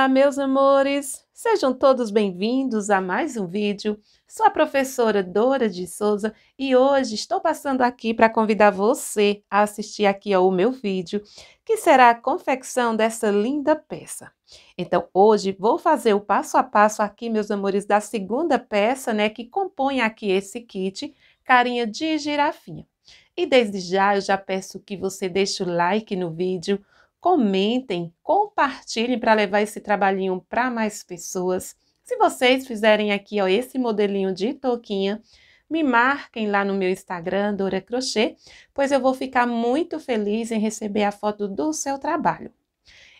Olá, meus amores! Sejam todos bem-vindos a mais um vídeo. Sou a professora Dora de Souza e hoje estou passando aqui para convidar você a assistir aqui ao meu vídeo, que será a confecção dessa linda peça. Então, hoje vou fazer o passo a passo aqui, meus amores, da segunda peça, né, que compõe aqui esse kit, carinha de girafinha. E desde já eu já peço que você deixe o like no vídeo, comentem, compartilhem para levar esse trabalhinho para mais pessoas. Se vocês fizerem aqui ó, esse modelinho de touquinha, me marquem lá no meu Instagram, Dora Crochê, pois eu vou ficar muito feliz em receber a foto do seu trabalho.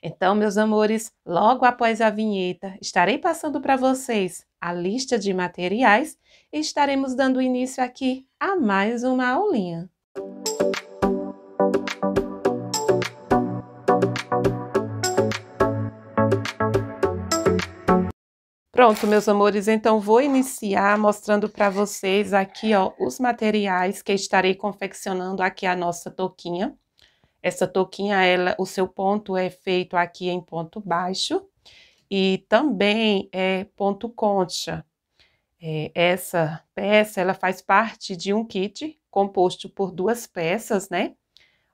Então, meus amores, logo após a vinheta, estarei passando para vocês a lista de materiais e estaremos dando início aqui a mais uma aulinha. Pronto, meus amores, então vou iniciar mostrando para vocês aqui, ó, os materiais que estarei confeccionando aqui a nossa touquinha. Essa touquinha, ela, o seu ponto é feito aqui em ponto baixo e também é ponto concha. É, essa peça, ela faz parte de um kit composto por duas peças, né?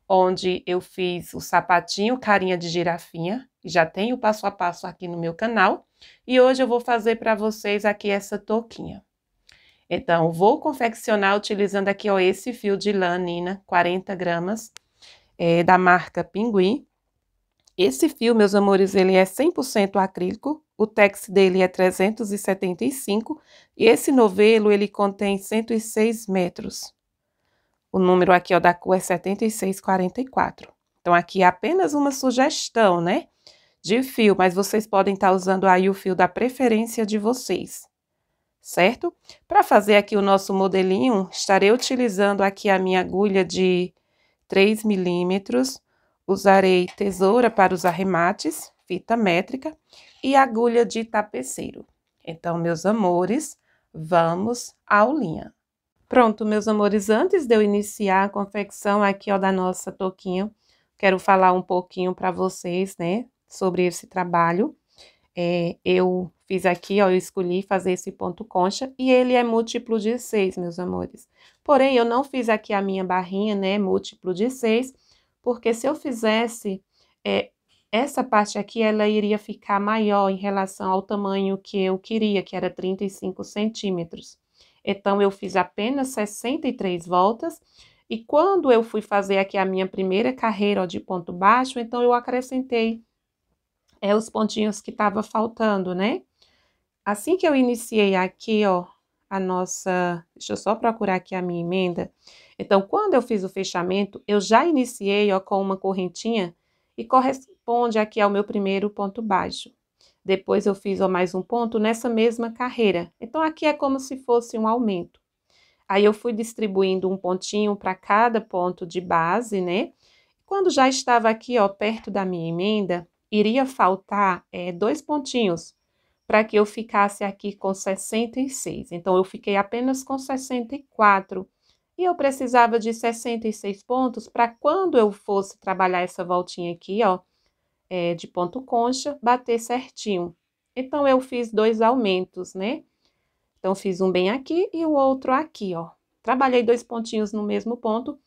Onde eu fiz o sapatinho carinha de girafinha, já tem o passo a passo aqui no meu canal, e hoje eu vou fazer para vocês aqui essa touquinha. Então, vou confeccionar utilizando aqui, ó, esse fio de lã Nina, 40 gramas, é, da marca Pinguim. Esse fio, meus amores, ele é 100% acrílico, o tex dele é 375 e esse novelo, ele contém 106 metros. O número aqui, ó, da cor é 7644. Então, aqui é apenas uma sugestão, né? De fio, mas vocês podem estar tá usando aí o fio da preferência de vocês, certo? Para fazer aqui o nosso modelinho, estarei utilizando aqui a minha agulha de 3 milímetros, usarei tesoura para os arremates, fita métrica e agulha de tapeceiro. Então, meus amores, vamos à aulinha. Pronto, meus amores, antes de eu iniciar a confecção aqui, ó, da nossa touquinha, quero falar um pouquinho para vocês, né, sobre esse trabalho. É, eu fiz aqui, ó, eu escolhi fazer esse ponto concha e ele é múltiplo de 6, meus amores. Porém, eu não fiz aqui a minha barrinha, né, múltiplo de 6, porque se eu fizesse é, essa parte aqui, ela iria ficar maior em relação ao tamanho que eu queria, que era 35 centímetros. Então, eu fiz apenas 63 voltas e quando eu fui fazer aqui a minha primeira carreira ó, de ponto baixo, então eu acrescentei é os pontinhos que tava faltando, né? Assim que eu iniciei aqui, ó, a nossa... Deixa eu só procurar aqui a minha emenda. Então, quando eu fiz o fechamento, eu já iniciei, ó, com uma correntinha e corresponde aqui ao meu primeiro ponto baixo. Depois eu fiz, ó, mais um ponto nessa mesma carreira. Então, aqui é como se fosse um aumento. Aí, eu fui distribuindo um pontinho para cada ponto de base, né? Quando já estava aqui, ó, perto da minha emenda, iria faltar é, dois pontinhos para que eu ficasse aqui com 66. Então, eu fiquei apenas com 64. E eu precisava de 66 pontos para quando eu fosse trabalhar essa voltinha aqui, ó, é, de ponto concha, bater certinho. Então, eu fiz dois aumentos, né? Então, fiz um bem aqui e o outro aqui, ó. Trabalhei dois pontinhos no mesmo ponto.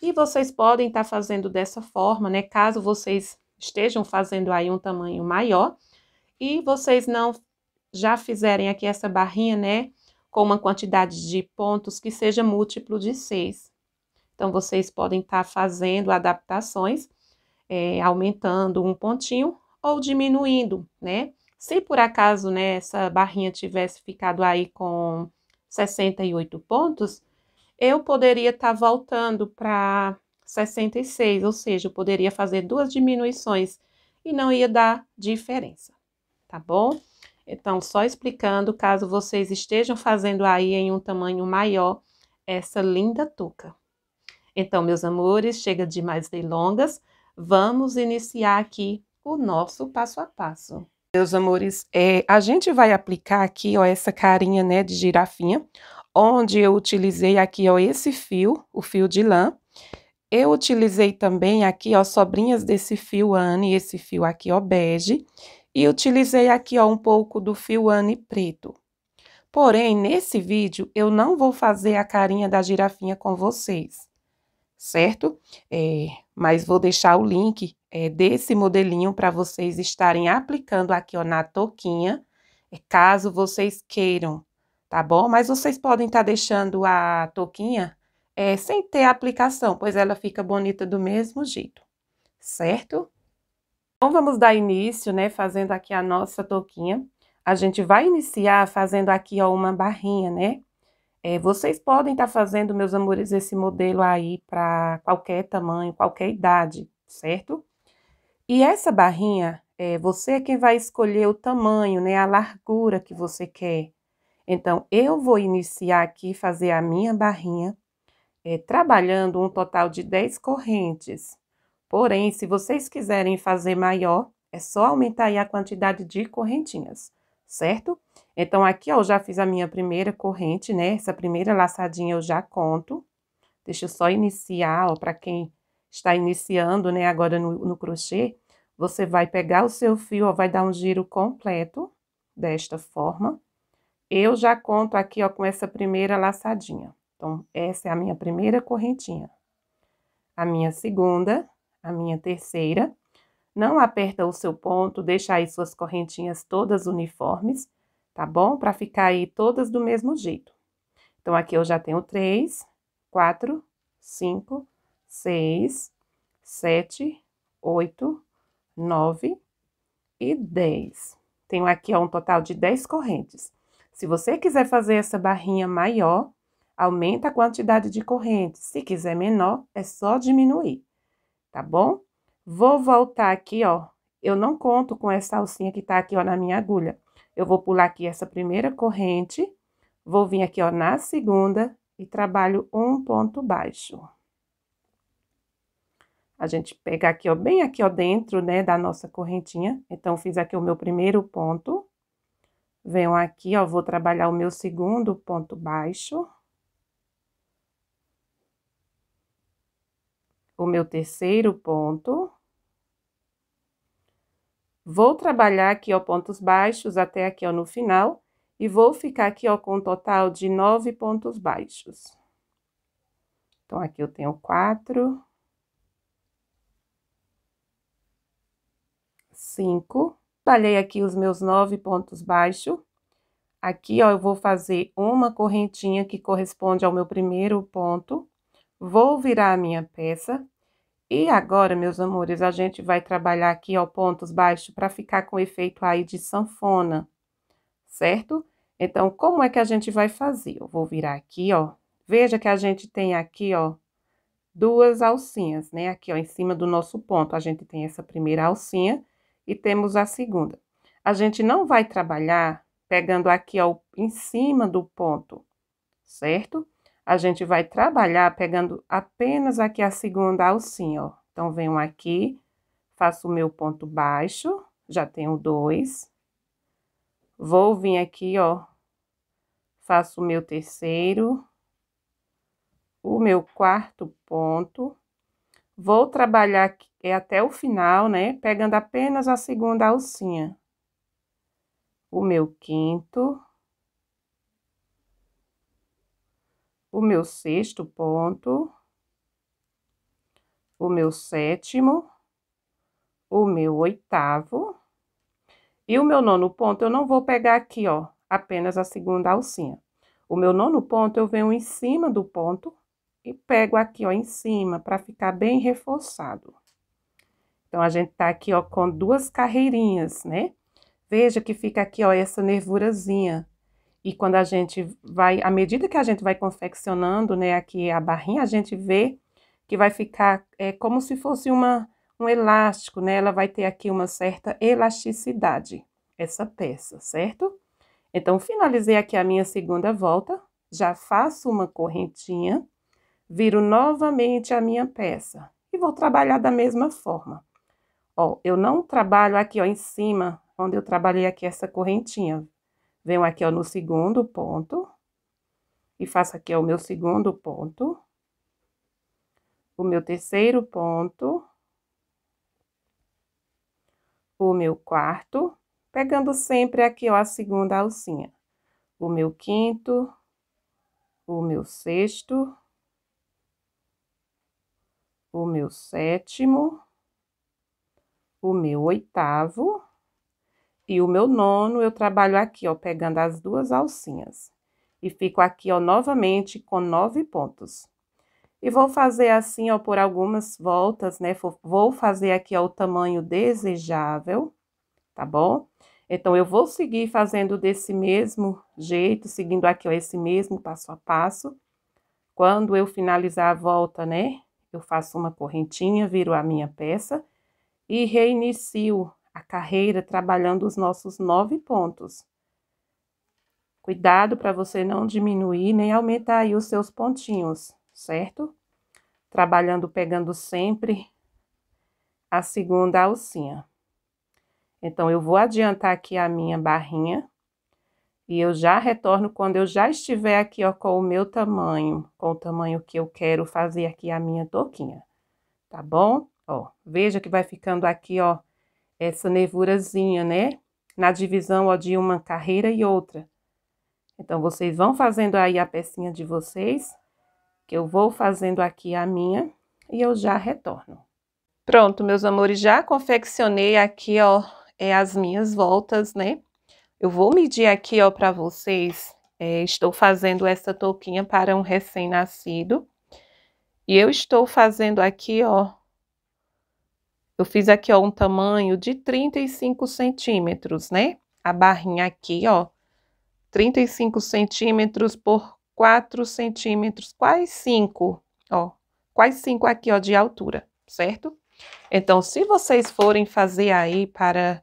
E vocês podem estar tá fazendo dessa forma, né? Caso vocês estejam fazendo aí um tamanho maior e vocês não já fizerem aqui essa barrinha, né, com uma quantidade de pontos que seja múltiplo de 6. Então, vocês podem estar tá fazendo adaptações, é, aumentando um pontinho ou diminuindo, né? Se por acaso, né, essa barrinha tivesse ficado aí com 68 pontos, eu poderia estar tá voltando para 66, ou seja, eu poderia fazer duas diminuições e não ia dar diferença, tá bom? Então, só explicando, caso vocês estejam fazendo aí em um tamanho maior, essa linda touca. Então, meus amores, chega de mais delongas, vamos iniciar aqui o nosso passo a passo. Meus amores, é, a gente vai aplicar aqui, ó, essa carinha, né, de girafinha, onde eu utilizei aqui, ó, esse fio, o fio de lã, eu utilizei também aqui, ó, sobrinhas desse fio Anne, esse fio aqui, ó, bege. E utilizei aqui, ó, um pouco do fio Anne preto. Porém, nesse vídeo, eu não vou fazer a carinha da girafinha com vocês, certo? É, mas vou deixar o link é, desse modelinho para vocês estarem aplicando aqui, ó, na touquinha, é, caso vocês queiram, tá bom? Mas vocês podem estar tá deixando a touquinha é, sem ter aplicação, pois ela fica bonita do mesmo jeito, certo? Então, vamos dar início, né, fazendo aqui a nossa touquinha. A gente vai iniciar fazendo aqui, ó, uma barrinha, né? É, vocês podem estar tá fazendo, meus amores, esse modelo aí para qualquer tamanho, qualquer idade, certo? E essa barrinha, é, você é quem vai escolher o tamanho, né, a largura que você quer. Então, eu vou iniciar aqui, fazer a minha barrinha, é, trabalhando um total de 10 correntes. Porém, se vocês quiserem fazer maior, é só aumentar a quantidade de correntinhas, certo? Então, aqui, ó, eu já fiz a minha primeira corrente, né? Essa primeira laçadinha eu já conto. Deixa eu só iniciar, ó, para quem está iniciando, né, agora no, no crochê, você vai pegar o seu fio, ó, vai dar um giro completo, desta forma. Eu já conto aqui, ó, com essa primeira laçadinha. Então, essa é a minha primeira correntinha. A minha segunda, a minha terceira. Não aperta o seu ponto, deixa aí suas correntinhas todas uniformes, tá bom? Para ficar aí todas do mesmo jeito. Então, aqui eu já tenho três, quatro, cinco, seis, sete, oito, nove e dez. Tenho aqui ó, um total de dez correntes. Se você quiser fazer essa barrinha maior, aumenta a quantidade de correntes. Se quiser menor, é só diminuir, tá bom? Vou voltar aqui, ó. Eu não conto com essa alcinha que tá aqui, ó, na minha agulha. Eu vou pular aqui essa primeira corrente, vou vir aqui, ó, na segunda e trabalho um ponto baixo. A gente pega aqui, ó, bem aqui, ó, dentro, né, da nossa correntinha. Então, fiz aqui o meu primeiro ponto. Venho aqui, ó, vou trabalhar o meu segundo ponto baixo. O meu terceiro ponto. Vou trabalhar aqui, ó, pontos baixos até aqui, ó, no final. E vou ficar aqui, ó, com um total de nove pontos baixos. Então, aqui eu tenho quatro, cinco. Talhei aqui os meus nove pontos baixos. Aqui, ó, eu vou fazer uma correntinha que corresponde ao meu primeiro ponto. Vou virar a minha peça. E agora, meus amores, a gente vai trabalhar aqui, ó, pontos baixos para ficar com efeito aí de sanfona, certo? Então, como é que a gente vai fazer? Eu vou virar aqui, ó. Veja que a gente tem aqui, ó, duas alcinhas, né? Aqui, ó, em cima do nosso ponto, a gente tem essa primeira alcinha e temos a segunda. A gente não vai trabalhar pegando aqui, ó, em cima do ponto, certo? A gente vai trabalhar pegando apenas aqui a segunda alcinha, ó. Então, venho aqui, faço o meu ponto baixo, já tenho dois. Vou vir aqui, ó, faço o meu terceiro, o meu quarto ponto, Vou trabalhar é até o final, né? Pegando apenas a segunda alcinha. O meu quinto. O meu sexto ponto. O meu sétimo. O meu oitavo. E o meu nono ponto, eu não vou pegar aqui, ó, apenas a segunda alcinha. O meu nono ponto, eu venho em cima do ponto e pego aqui, ó, em cima, para ficar bem reforçado. Então, a gente tá aqui, ó, com duas carreirinhas, né? Veja que fica aqui, ó, essa nervurazinha. E quando a gente vai, à medida que a gente vai confeccionando, né, aqui a barrinha, a gente vê que vai ficar é, como se fosse uma, um elástico, né? Ela vai ter aqui uma certa elasticidade, essa peça, certo? Então, finalizei aqui a minha segunda volta, já faço uma correntinha viro novamente a minha peça e vou trabalhar da mesma forma. Ó, eu não trabalho aqui, ó, em cima, onde eu trabalhei aqui essa correntinha. Venho aqui, ó, no segundo ponto. E faço aqui, ó, o meu segundo ponto, o meu terceiro ponto, o meu quarto. Pegando sempre aqui, ó, a segunda alcinha. O meu quinto, o meu sexto, o meu sétimo, o meu oitavo e o meu nono, eu trabalho aqui, ó, pegando as duas alcinhas. E fico aqui, ó, novamente com nove pontos. E vou fazer assim, ó, por algumas voltas, né? Vou fazer aqui, ó, o tamanho desejável, tá bom? Então, eu vou seguir fazendo desse mesmo jeito, seguindo aqui, ó, esse mesmo passo a passo. Quando eu finalizar a volta, né? Eu faço uma correntinha, viro a minha peça e reinicio a carreira trabalhando os nossos nove pontos. Cuidado para você não diminuir nem aumentar aí os seus pontinhos, certo? Trabalhando, pegando sempre a segunda alcinha. Então, eu vou adiantar aqui a minha barrinha e eu já retorno quando eu já estiver aqui, ó, com o meu tamanho, com o tamanho que eu quero fazer aqui a minha touquinha, tá bom? Ó, veja que vai ficando aqui, ó, essa nervurazinha, né? Na divisão, ó, de uma carreira e outra. Então, vocês vão fazendo aí a pecinha de vocês, que eu vou fazendo aqui a minha, e eu já retorno. Pronto, meus amores, já confeccionei aqui, ó, é, as minhas voltas, né? Eu vou medir aqui, ó, para vocês. É, estou fazendo essa touquinha para um recém-nascido. E eu estou fazendo aqui, ó, eu fiz aqui, ó, um tamanho de 35 centímetros, né? A barrinha aqui, ó, 35 centímetros por 4 centímetros, quase 5, ó, quase 5 aqui, ó, de altura, certo? Então, se vocês forem fazer aí para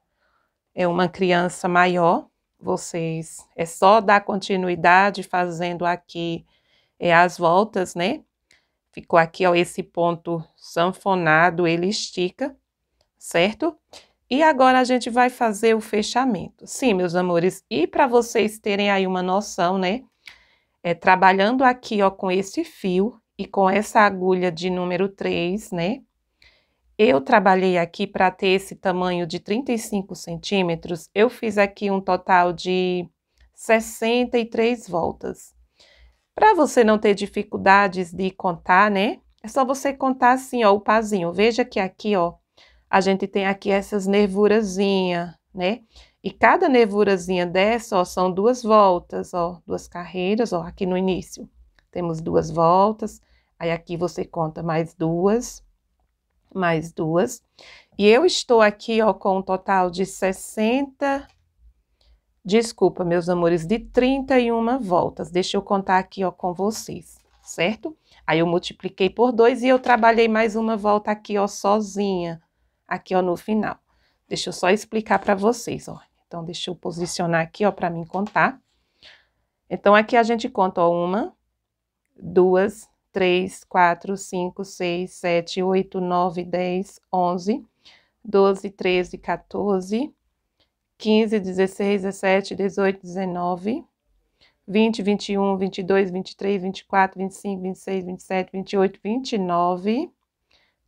é, uma criança maior, vocês, é só dar continuidade fazendo aqui é, as voltas, né? Ficou aqui, ó, esse ponto sanfonado, ele estica certo? E agora a gente vai fazer o fechamento. Sim, meus amores, e para vocês terem aí uma noção, né? É, trabalhando aqui, ó, com esse fio e com essa agulha de número 3, né? Eu trabalhei aqui para ter esse tamanho de 35 centímetros, eu fiz aqui um total de 63 voltas. Para você não ter dificuldades de contar, né? É só você contar assim, ó, o pazinho. Veja que aqui, ó, a gente tem aqui essas nervurazinhas, né? E cada nervurazinha dessa, ó, são duas voltas, ó, duas carreiras, ó, aqui no início. Temos duas voltas, aí aqui você conta mais duas, mais duas. E eu estou aqui, ó, com um total de 60, desculpa, meus amores, de 31 voltas. Deixa eu contar aqui, ó, com vocês, certo? Aí eu multipliquei por dois e eu trabalhei mais uma volta aqui, ó, sozinha, aqui, ó, no final. Deixa eu só explicar para vocês, ó. Então, deixa eu posicionar aqui, ó, para mim contar. Então, aqui a gente conta, ó, uma, duas, três, quatro, cinco, seis, sete, oito, nove, dez, onze, doze, treze, 14, 15, 16, 17, 18, 19, 20, 21, 22, 23, 24, 25, 26, 27, 28, 29,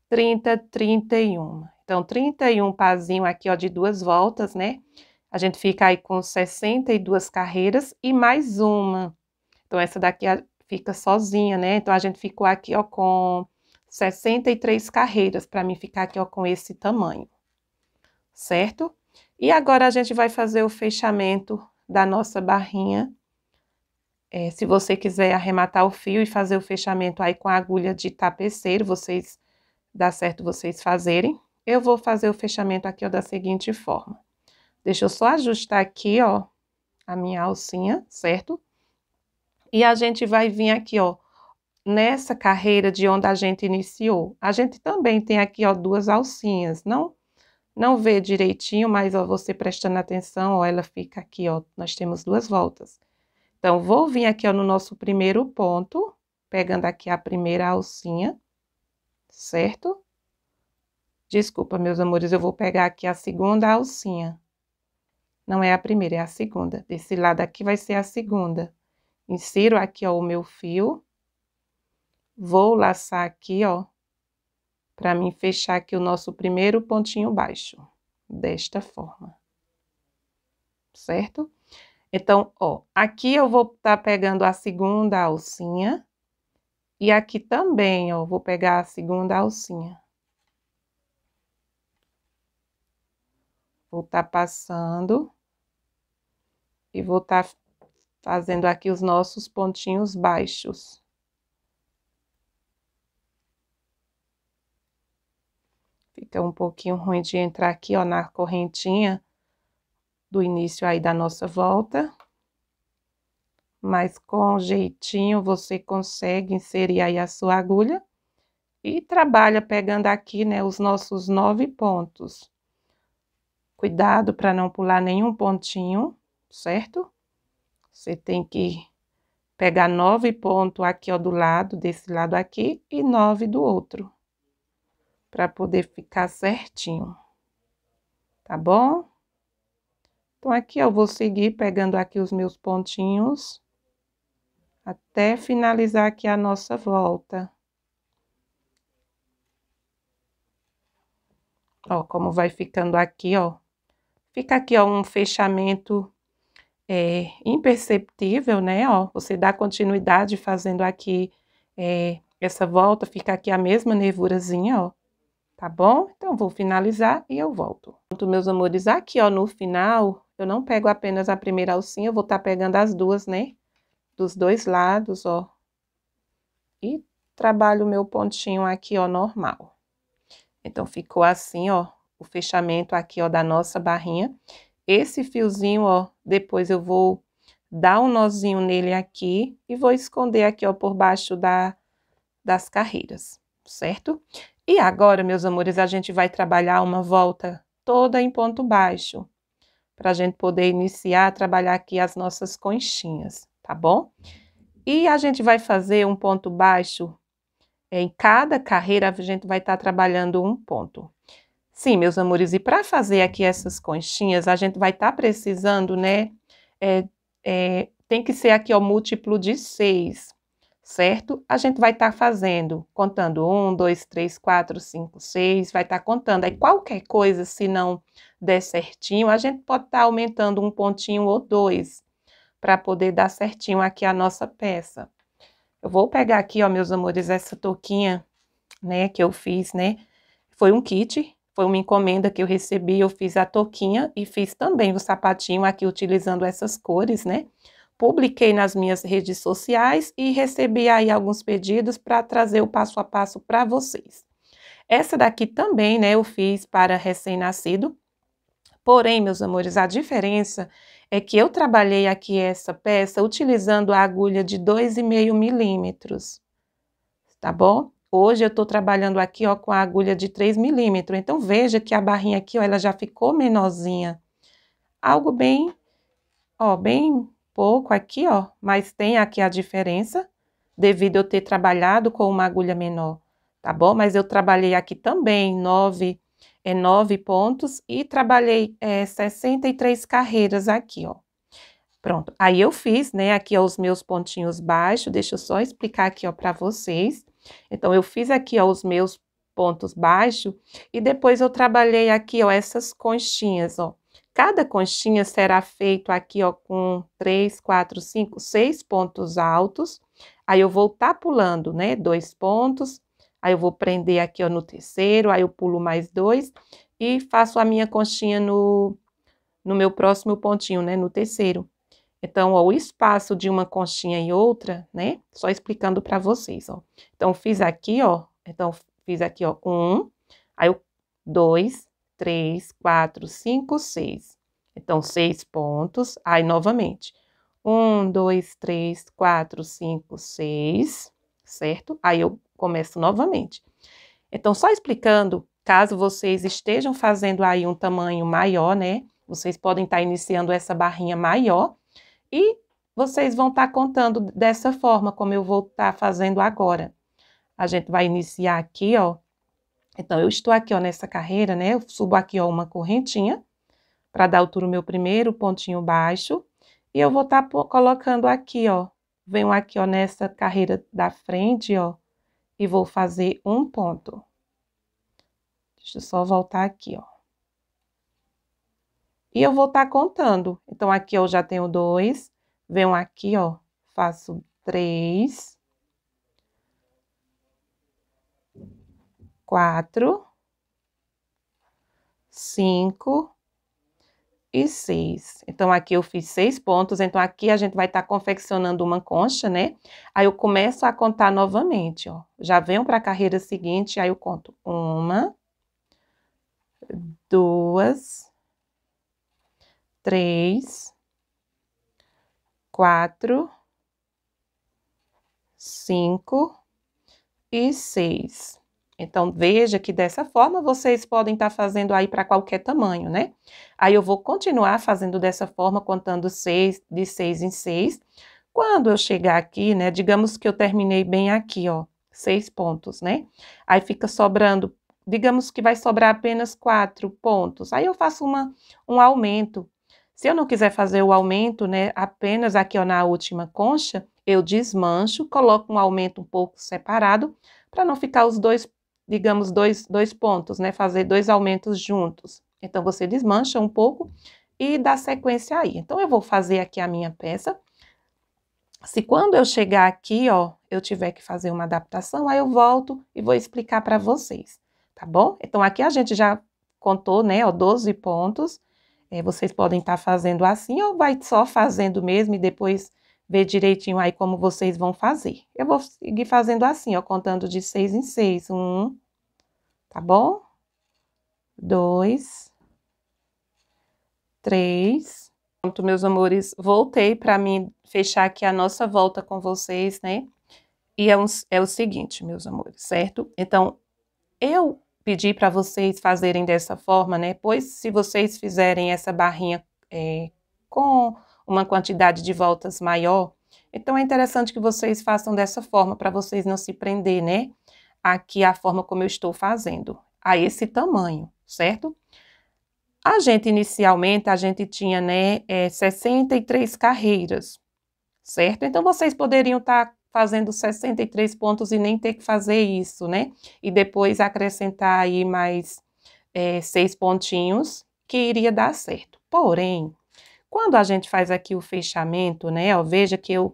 30, 31. Então, 31 pazinho aqui, ó, de duas voltas, né? A gente fica aí com 62 carreiras e mais uma. Então, essa daqui fica sozinha, né? Então, a gente ficou aqui, ó, com 63 carreiras, para mim ficar aqui, ó, com esse tamanho. Certo? E agora, a gente vai fazer o fechamento da nossa barrinha. É, se você quiser arrematar o fio e fazer o fechamento aí com a agulha de tapeceiro, vocês, dá certo vocês fazerem. Eu vou fazer o fechamento aqui, ó, da seguinte forma. Deixa eu só ajustar aqui, ó, a minha alcinha, certo? E a gente vai vir aqui, ó, nessa carreira de onde a gente iniciou. A gente também tem aqui, ó, duas alcinhas, não não vê direitinho, mas, ó, você prestando atenção, ó, ela fica aqui, ó, nós temos duas voltas. Então, vou vir aqui, ó, no nosso primeiro ponto, pegando aqui a primeira alcinha, certo? Desculpa, meus amores, eu vou pegar aqui a segunda alcinha. Não é a primeira, é a segunda. Desse lado aqui vai ser a segunda. Insiro aqui, ó, o meu fio. Vou laçar aqui, ó, para mim fechar aqui o nosso primeiro pontinho baixo, desta forma. certo? Então, ó, aqui eu vou estar tá pegando a segunda alcinha. E aqui também, ó, vou pegar a segunda alcinha. Vou estar tá passando. E vou estar tá fazendo aqui os nossos pontinhos baixos. Fica um pouquinho ruim de entrar aqui, ó, na correntinha do início aí da nossa volta. Mas com jeitinho você consegue inserir aí a sua agulha e trabalha pegando aqui, né, os nossos nove pontos. Cuidado para não pular nenhum pontinho, certo? Você tem que pegar nove pontos aqui, ó, do lado, desse lado aqui, e nove do outro. Para poder ficar certinho. Tá bom? Então, aqui eu vou seguir pegando aqui os meus pontinhos, até finalizar aqui a nossa volta. Ó, como vai ficando aqui, ó. Fica aqui, ó, um fechamento é, imperceptível, né, ó. Você dá continuidade fazendo aqui é, essa volta, fica aqui a mesma nervurazinha, ó. Tá bom? Então, vou finalizar e eu volto. Pronto, meus amores, aqui, ó, no final, eu não pego apenas a primeira alcinha, eu vou estar tá pegando as duas, né? Dos dois lados, ó. E trabalho o meu pontinho aqui, ó, normal. Então, ficou assim, ó, o fechamento aqui, ó, da nossa barrinha. Esse fiozinho, ó, depois eu vou dar um nozinho nele aqui e vou esconder aqui, ó, por baixo da, das carreiras, certo? E agora, meus amores, a gente vai trabalhar uma volta toda em ponto baixo para a gente poder iniciar a trabalhar aqui as nossas conchinhas, tá bom? E a gente vai fazer um ponto baixo, em cada carreira a gente vai estar tá trabalhando um ponto. Sim, meus amores, e para fazer aqui essas conchinhas, a gente vai estar tá precisando, né, é, é, tem que ser aqui, ó, múltiplo de seis, certo? A gente vai estar tá fazendo, contando um, dois, três, quatro, cinco, seis, vai estar tá contando. Aí qualquer coisa, se não der certinho, a gente pode estar tá aumentando um pontinho ou dois, para poder dar certinho aqui a nossa peça. Eu vou pegar aqui, ó, meus amores, essa touquinha, né, que eu fiz, né? Foi um kit, foi uma encomenda que eu recebi, eu fiz a touquinha e fiz também o sapatinho aqui utilizando essas cores, né? publiquei nas minhas redes sociais e recebi aí alguns pedidos para trazer o passo a passo para vocês. Essa daqui também, né, eu fiz para recém-nascido. Porém, meus amores, a diferença é que eu trabalhei aqui essa peça utilizando a agulha de 2,5 milímetros, tá bom? Hoje eu estou trabalhando aqui, ó, com a agulha de 3 milímetros. Então, veja que a barrinha aqui, ó, ela já ficou menorzinha. Algo bem, ó, bem pouco aqui, ó, mas tem aqui a diferença, devido eu ter trabalhado com uma agulha menor, tá bom? Mas eu trabalhei aqui também nove, é, nove pontos e trabalhei é, 63 carreiras aqui, ó. Pronto, aí eu fiz, né, aqui ó, os meus pontinhos baixos, deixa eu só explicar aqui, ó, para vocês. Então, eu fiz aqui, ó, os meus pontos baixos e depois eu trabalhei aqui, ó, essas conchinhas, ó. Cada conchinha será feito aqui, ó, com três, quatro, cinco, seis pontos altos. Aí eu vou tá pulando, né, dois pontos. Aí eu vou prender aqui, ó, no terceiro, aí eu pulo mais dois e faço a minha conchinha no, no meu próximo pontinho, né, no terceiro. Então, ó, o espaço de uma conchinha e outra, né, só explicando para vocês, ó. Então, fiz aqui, ó, então, fiz aqui, ó, um, aí dois, três, quatro, cinco, seis. Então, seis pontos. Aí, novamente, um, dois, três, quatro, cinco, seis, certo? Aí, eu começo novamente. Então, só explicando, caso vocês estejam fazendo aí um tamanho maior, né? Vocês podem estar iniciando essa barrinha maior e vocês vão estar contando dessa forma, como eu vou estar fazendo agora. A gente vai iniciar aqui, ó, então, eu estou aqui, ó, nessa carreira, né? Eu subo aqui, ó, uma correntinha para dar altura o meu primeiro pontinho baixo. E eu vou estar tá colocando aqui, ó, venho aqui, ó, nessa carreira da frente, ó, e vou fazer um ponto. Deixa eu só voltar aqui, ó. E eu vou estar tá contando. Então, aqui eu já tenho dois. Venho aqui, ó, faço três. Quatro. Cinco e seis. Então, aqui eu fiz seis pontos, então aqui a gente vai estar tá confeccionando uma concha, né? Aí eu começo a contar novamente, ó. Já venho para a carreira seguinte, aí eu conto uma, duas, três, quatro, cinco e seis. Então, veja que dessa forma vocês podem estar tá fazendo aí para qualquer tamanho, né? Aí eu vou continuar fazendo dessa forma, contando seis, de seis em seis. Quando eu chegar aqui, né, digamos que eu terminei bem aqui, ó, seis pontos, né? Aí fica sobrando, digamos que vai sobrar apenas quatro pontos. Aí eu faço uma, um aumento. Se eu não quiser fazer o aumento, né, apenas aqui, ó, na última concha, eu desmancho, coloco um aumento um pouco separado, para não ficar os dois digamos, dois, dois pontos, né? Fazer dois aumentos juntos. Então, você desmancha um pouco e dá sequência aí. Então, eu vou fazer aqui a minha peça. Se quando eu chegar aqui, ó, eu tiver que fazer uma adaptação, aí eu volto e vou explicar para vocês, tá bom? Então, aqui a gente já contou, né, ó, 12 pontos. É, vocês podem estar tá fazendo assim ou vai só fazendo mesmo e depois ver direitinho aí como vocês vão fazer. Eu vou seguir fazendo assim, ó, contando de seis em seis. Um, tá bom? Dois, três. Pronto, meus amores, voltei para mim fechar aqui a nossa volta com vocês, né? E é, um, é o seguinte, meus amores, certo? Então, eu pedi para vocês fazerem dessa forma, né? Pois se vocês fizerem essa barrinha é, com uma quantidade de voltas maior. Então, é interessante que vocês façam dessa forma, para vocês não se prender, né? Aqui a forma como eu estou fazendo, a esse tamanho, certo? A gente, inicialmente, a gente tinha, né, é, 63 carreiras, certo? Então, vocês poderiam estar tá fazendo 63 pontos e nem ter que fazer isso, né? E depois acrescentar aí mais é, seis pontinhos, que iria dar certo. Porém, quando a gente faz aqui o fechamento, né, ó, veja que eu,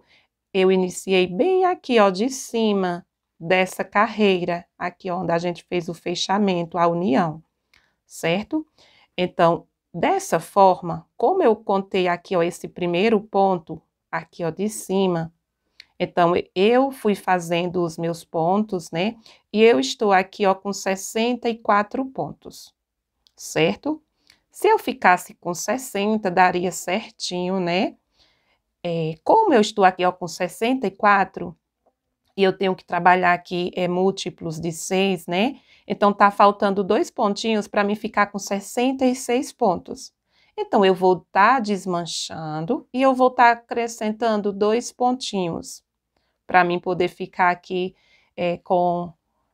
eu iniciei bem aqui, ó, de cima dessa carreira, aqui onde a gente fez o fechamento, a união, certo? Então, dessa forma, como eu contei aqui, ó, esse primeiro ponto, aqui, ó, de cima, então, eu fui fazendo os meus pontos, né? E eu estou aqui, ó, com 64 pontos, certo? Se eu ficasse com 60, daria certinho, né? É, como eu estou aqui ó, com 64, e eu tenho que trabalhar aqui é, múltiplos de 6, né? Então, tá faltando dois pontinhos para mim ficar com 66 pontos. Então, eu vou estar tá desmanchando e eu vou estar tá acrescentando dois pontinhos para mim poder ficar aqui é, com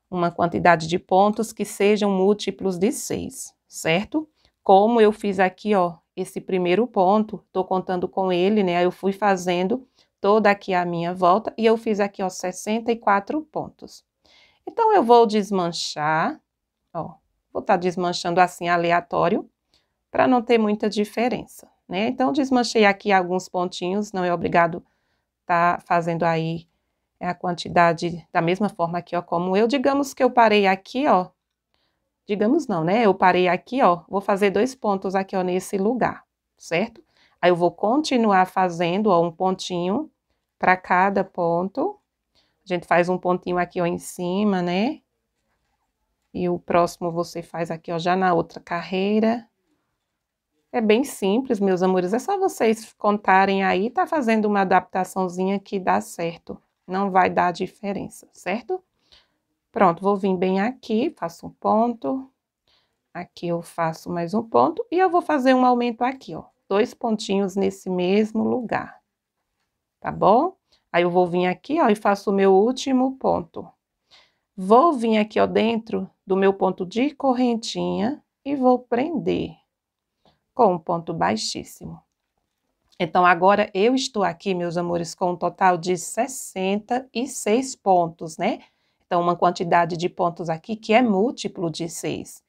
uma quantidade de pontos que sejam múltiplos de 6, certo? como eu fiz aqui, ó, esse primeiro ponto, tô contando com ele, né? Eu fui fazendo toda aqui a minha volta e eu fiz aqui, ó, 64 pontos. Então, eu vou desmanchar, ó, vou estar tá desmanchando assim aleatório, para não ter muita diferença, né? Então, desmanchei aqui alguns pontinhos, não é obrigado tá fazendo aí a quantidade da mesma forma aqui, ó, como eu. Digamos que eu parei aqui, ó, Digamos não, né? Eu parei aqui, ó, vou fazer dois pontos aqui, ó, nesse lugar, certo? Aí eu vou continuar fazendo, ó, um pontinho para cada ponto. A gente faz um pontinho aqui, ó, em cima, né? E o próximo você faz aqui, ó, já na outra carreira. É bem simples, meus amores, é só vocês contarem aí, tá fazendo uma adaptaçãozinha que dá certo. Não vai dar diferença, certo? Pronto, vou vir bem aqui, faço um ponto. Aqui eu faço mais um ponto e eu vou fazer um aumento aqui, ó. Dois pontinhos nesse mesmo lugar, tá bom? Aí eu vou vir aqui, ó, e faço o meu último ponto. Vou vir aqui, ó, dentro do meu ponto de correntinha e vou prender com um ponto baixíssimo. Então, agora eu estou aqui, meus amores, com um total de 66 pontos, né? Então, uma quantidade de pontos aqui que é múltiplo de 6.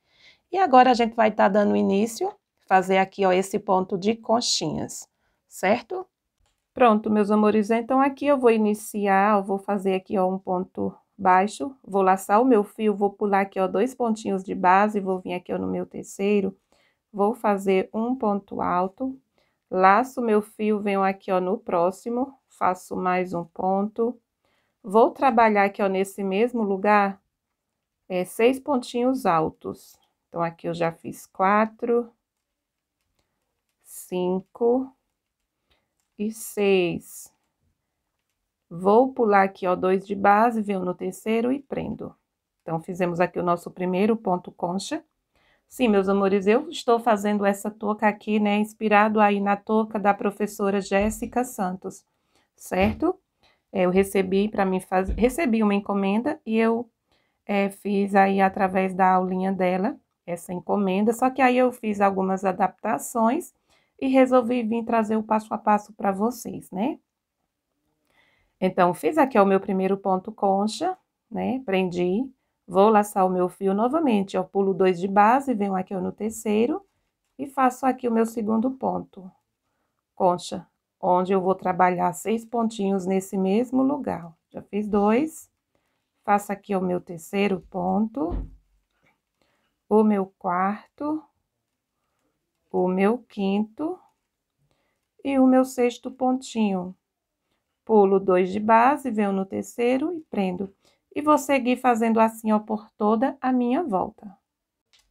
E agora a gente vai estar tá dando início fazer aqui, ó, esse ponto de conchinhas, certo? Pronto, meus amores, então aqui eu vou iniciar, eu vou fazer aqui, ó, um ponto baixo, vou laçar o meu fio, vou pular aqui, ó, dois pontinhos de base, vou vir aqui, ó, no meu terceiro, vou fazer um ponto alto, laço meu fio, venho aqui, ó, no próximo, faço mais um ponto, vou trabalhar aqui, ó, nesse mesmo lugar, é, seis pontinhos altos. Então, aqui eu já fiz quatro, cinco e seis. Vou pular aqui, ó, dois de base, venho no terceiro e prendo. Então, fizemos aqui o nosso primeiro ponto concha. Sim, meus amores, eu estou fazendo essa touca aqui, né, inspirado aí na touca da professora Jéssica Santos, certo? É, eu recebi para mim fazer, recebi uma encomenda e eu é, fiz aí através da aulinha dela essa encomenda, só que aí eu fiz algumas adaptações e resolvi vir trazer o passo a passo para vocês, né? Então, fiz aqui o meu primeiro ponto concha, né? Prendi, vou laçar o meu fio novamente, eu pulo dois de base, venho aqui no terceiro e faço aqui o meu segundo ponto concha, onde eu vou trabalhar seis pontinhos nesse mesmo lugar. Já fiz dois, faço aqui o meu terceiro ponto, o meu quarto, o meu quinto e o meu sexto pontinho pulo dois de base, venho no terceiro e prendo. E vou seguir fazendo assim, ó, por toda a minha volta.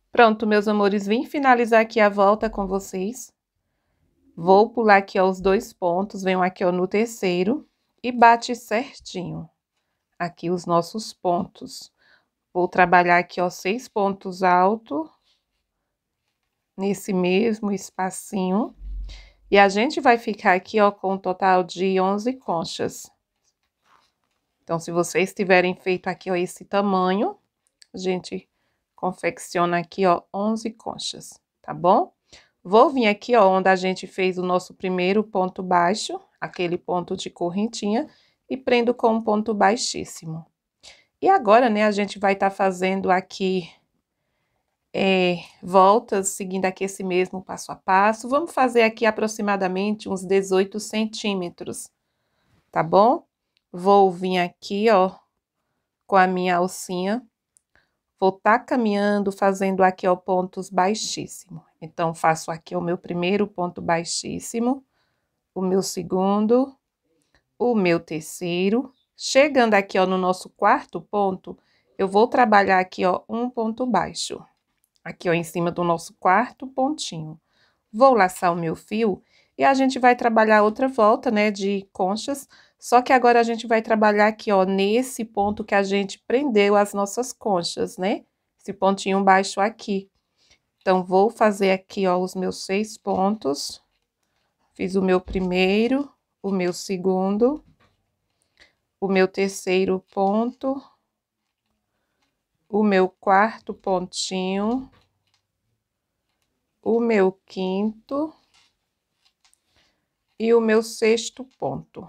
Pronto, meus amores, vim finalizar aqui a volta com vocês. Vou pular aqui, ó, os dois pontos, venho aqui, ó, no terceiro e bate certinho. Aqui os nossos pontos. Vou trabalhar aqui, ó, seis pontos altos. Nesse mesmo espacinho. E a gente vai ficar aqui, ó, com um total de 11 conchas. Então, se vocês tiverem feito aqui, ó, esse tamanho, a gente confecciona aqui, ó, 11 conchas, tá bom? Vou vir aqui, ó, onde a gente fez o nosso primeiro ponto baixo, aquele ponto de correntinha, e prendo com um ponto baixíssimo. E agora, né, a gente vai estar tá fazendo aqui é, voltas, seguindo aqui esse mesmo passo a passo. Vamos fazer aqui aproximadamente uns 18 centímetros, tá bom? Vou vir aqui, ó, com a minha alcinha. Vou tá caminhando, fazendo aqui, ó, pontos baixíssimos. Então, faço aqui o meu primeiro ponto baixíssimo, o meu segundo, o meu terceiro. Chegando aqui, ó, no nosso quarto ponto, eu vou trabalhar aqui, ó, um ponto baixo aqui ó, em cima do nosso quarto pontinho. Vou laçar o meu fio e a gente vai trabalhar outra volta, né, de conchas, só que agora a gente vai trabalhar aqui, ó, nesse ponto que a gente prendeu as nossas conchas, né? Esse pontinho baixo aqui. Então, vou fazer aqui, ó, os meus seis pontos. Fiz o meu primeiro, o meu segundo, o meu terceiro ponto, o meu quarto pontinho, o meu quinto e o meu sexto ponto.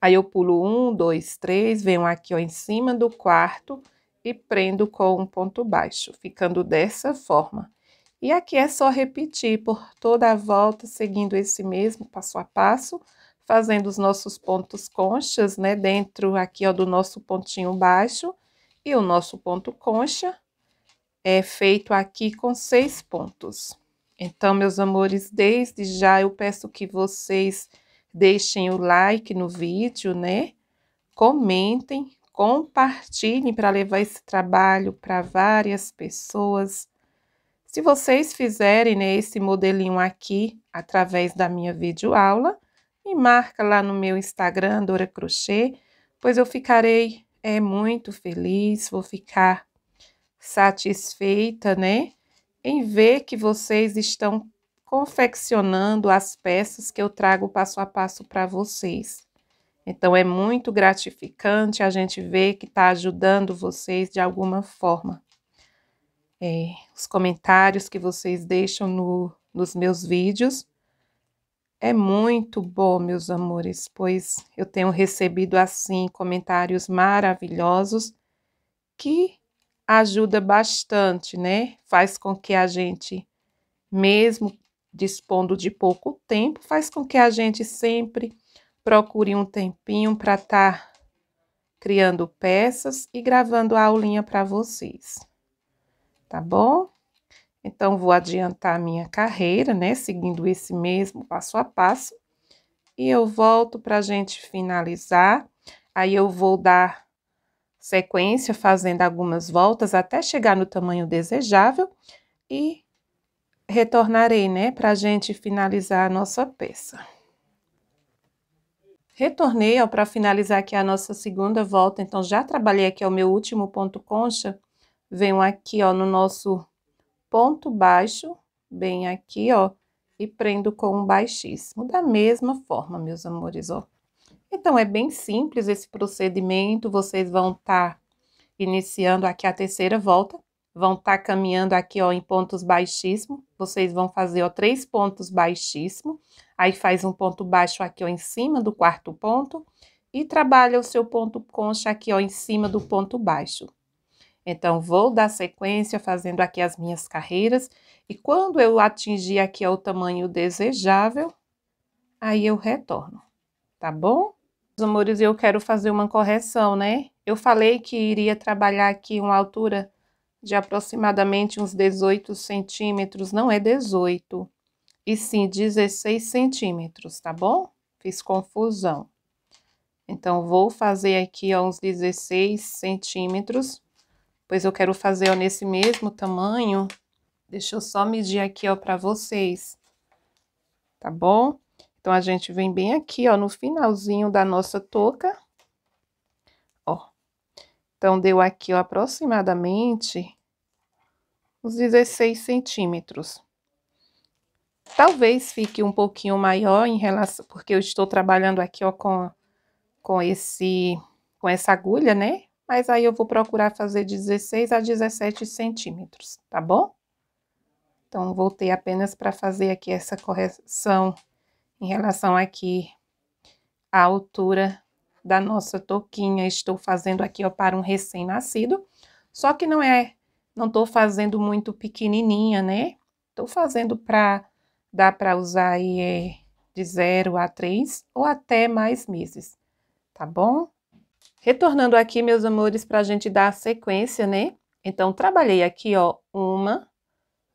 Aí, eu pulo um, dois, três, venho aqui, ó, em cima do quarto e prendo com um ponto baixo, ficando dessa forma. E aqui é só repetir por toda a volta, seguindo esse mesmo passo a passo, fazendo os nossos pontos conchas, né, dentro aqui, ó, do nosso pontinho baixo e o nosso ponto concha é feito aqui com seis pontos. Então, meus amores, desde já eu peço que vocês deixem o like no vídeo, né? Comentem, compartilhem para levar esse trabalho para várias pessoas. Se vocês fizerem né, esse modelinho aqui através da minha videoaula, me marca lá no meu Instagram, Dora Crochê, pois eu ficarei é, muito feliz, vou ficar satisfeita, né, em ver que vocês estão confeccionando as peças que eu trago passo a passo para vocês. Então, é muito gratificante a gente ver que está ajudando vocês de alguma forma. É, os comentários que vocês deixam no, nos meus vídeos é muito bom, meus amores, pois eu tenho recebido assim comentários maravilhosos que ajuda bastante, né? Faz com que a gente mesmo dispondo de pouco tempo, faz com que a gente sempre procure um tempinho para estar tá criando peças e gravando a aulinha para vocês. Tá bom? Então, vou adiantar a minha carreira, né? Seguindo esse mesmo passo a passo. E eu volto para a gente finalizar. Aí, eu vou dar sequência, fazendo algumas voltas até chegar no tamanho desejável. E retornarei, né? Para a gente finalizar a nossa peça. Retornei, ó, para finalizar aqui a nossa segunda volta. Então, já trabalhei aqui, o meu último ponto concha. Venho aqui, ó, no nosso ponto baixo, bem aqui, ó, e prendo com um baixíssimo. Da mesma forma, meus amores, ó. Então, é bem simples esse procedimento. Vocês vão estar tá iniciando aqui a terceira volta. Vão estar tá caminhando aqui, ó, em pontos baixíssimos. Vocês vão fazer, ó, três pontos baixíssimos Aí faz um ponto baixo aqui, ó, em cima do quarto ponto e trabalha o seu ponto concha aqui, ó, em cima do ponto baixo. Então, vou dar sequência fazendo aqui as minhas carreiras e quando eu atingir aqui ó, o tamanho desejável, aí eu retorno, tá bom? Meus amores, eu quero fazer uma correção, né? Eu falei que iria trabalhar aqui uma altura de aproximadamente uns 18 centímetros, não é 18, e sim 16 centímetros, tá bom? Fiz confusão. Então, vou fazer aqui, ó, uns 16 centímetros, pois eu quero fazer, ó, nesse mesmo tamanho. Deixa eu só medir aqui, ó, pra vocês, tá bom? Então, a gente vem bem aqui, ó, no finalzinho da nossa touca. Então, deu aqui, ó, aproximadamente uns 16 centímetros. Talvez fique um pouquinho maior em relação, porque eu estou trabalhando aqui, ó, com, com esse, com essa agulha, né? Mas aí eu vou procurar fazer 16 a 17 centímetros, tá bom? Então, voltei apenas para fazer aqui essa correção em relação aqui à altura da nossa touquinha. Estou fazendo aqui, ó, para um recém-nascido, só que não é, não estou fazendo muito pequenininha, né? Estou fazendo para Dá para usar aí é, de 0 a 3 ou até mais meses, tá bom? Retornando aqui, meus amores, para a gente dar a sequência, né? Então, trabalhei aqui, ó, uma,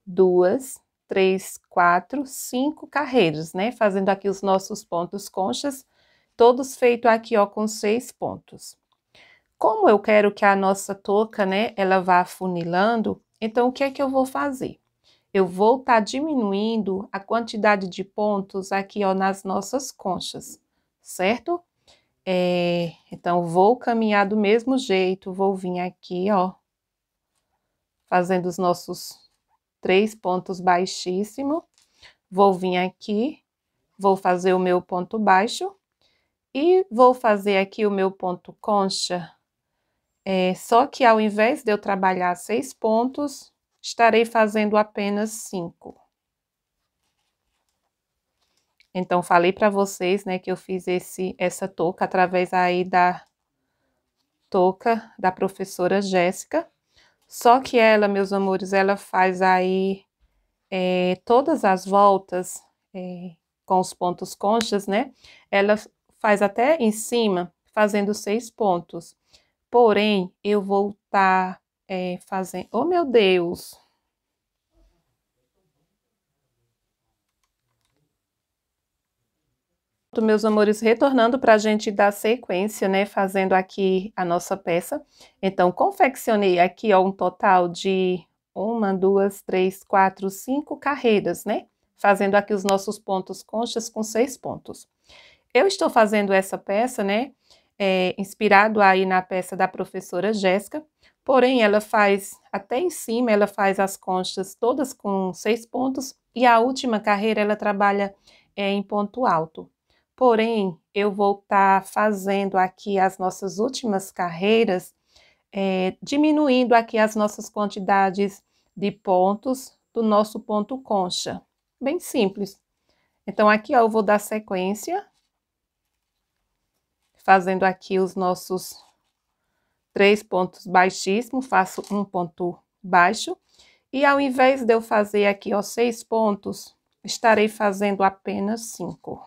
duas, três, quatro, cinco carreiras, né? Fazendo aqui os nossos pontos conchas, todos feitos aqui, ó, com seis pontos. Como eu quero que a nossa touca, né, ela vá afunilando, então o que é que eu vou fazer? eu vou estar tá diminuindo a quantidade de pontos aqui, ó, nas nossas conchas, certo? É, então, vou caminhar do mesmo jeito, vou vir aqui, ó, fazendo os nossos três pontos baixíssimos, vou vir aqui, vou fazer o meu ponto baixo e vou fazer aqui o meu ponto concha, é, só que ao invés de eu trabalhar seis pontos, estarei fazendo apenas cinco. Então, falei para vocês, né, que eu fiz esse, essa touca através aí da touca da professora Jéssica. Só que ela, meus amores, ela faz aí é, todas as voltas é, com os pontos conchas, né? Ela faz até em cima, fazendo seis pontos. Porém, eu vou estar tá é, fazendo... Oh, meu Deus! Meus amores, retornando para a gente dar sequência, né, fazendo aqui a nossa peça. Então, confeccionei aqui, ó, um total de uma, duas, três, quatro, cinco carreiras, né? Fazendo aqui os nossos pontos conchas com seis pontos. Eu estou fazendo essa peça, né, é, inspirado aí na peça da professora Jéssica, porém ela faz, até em cima, ela faz as conchas todas com seis pontos e a última carreira ela trabalha é, em ponto alto. Porém, eu vou estar tá fazendo aqui as nossas últimas carreiras, é, diminuindo aqui as nossas quantidades de pontos do nosso ponto concha. Bem simples. Então, aqui ó, eu vou dar sequência fazendo aqui os nossos três pontos baixíssimos, faço um ponto baixo E ao invés de eu fazer aqui, ó, seis pontos, estarei fazendo apenas cinco.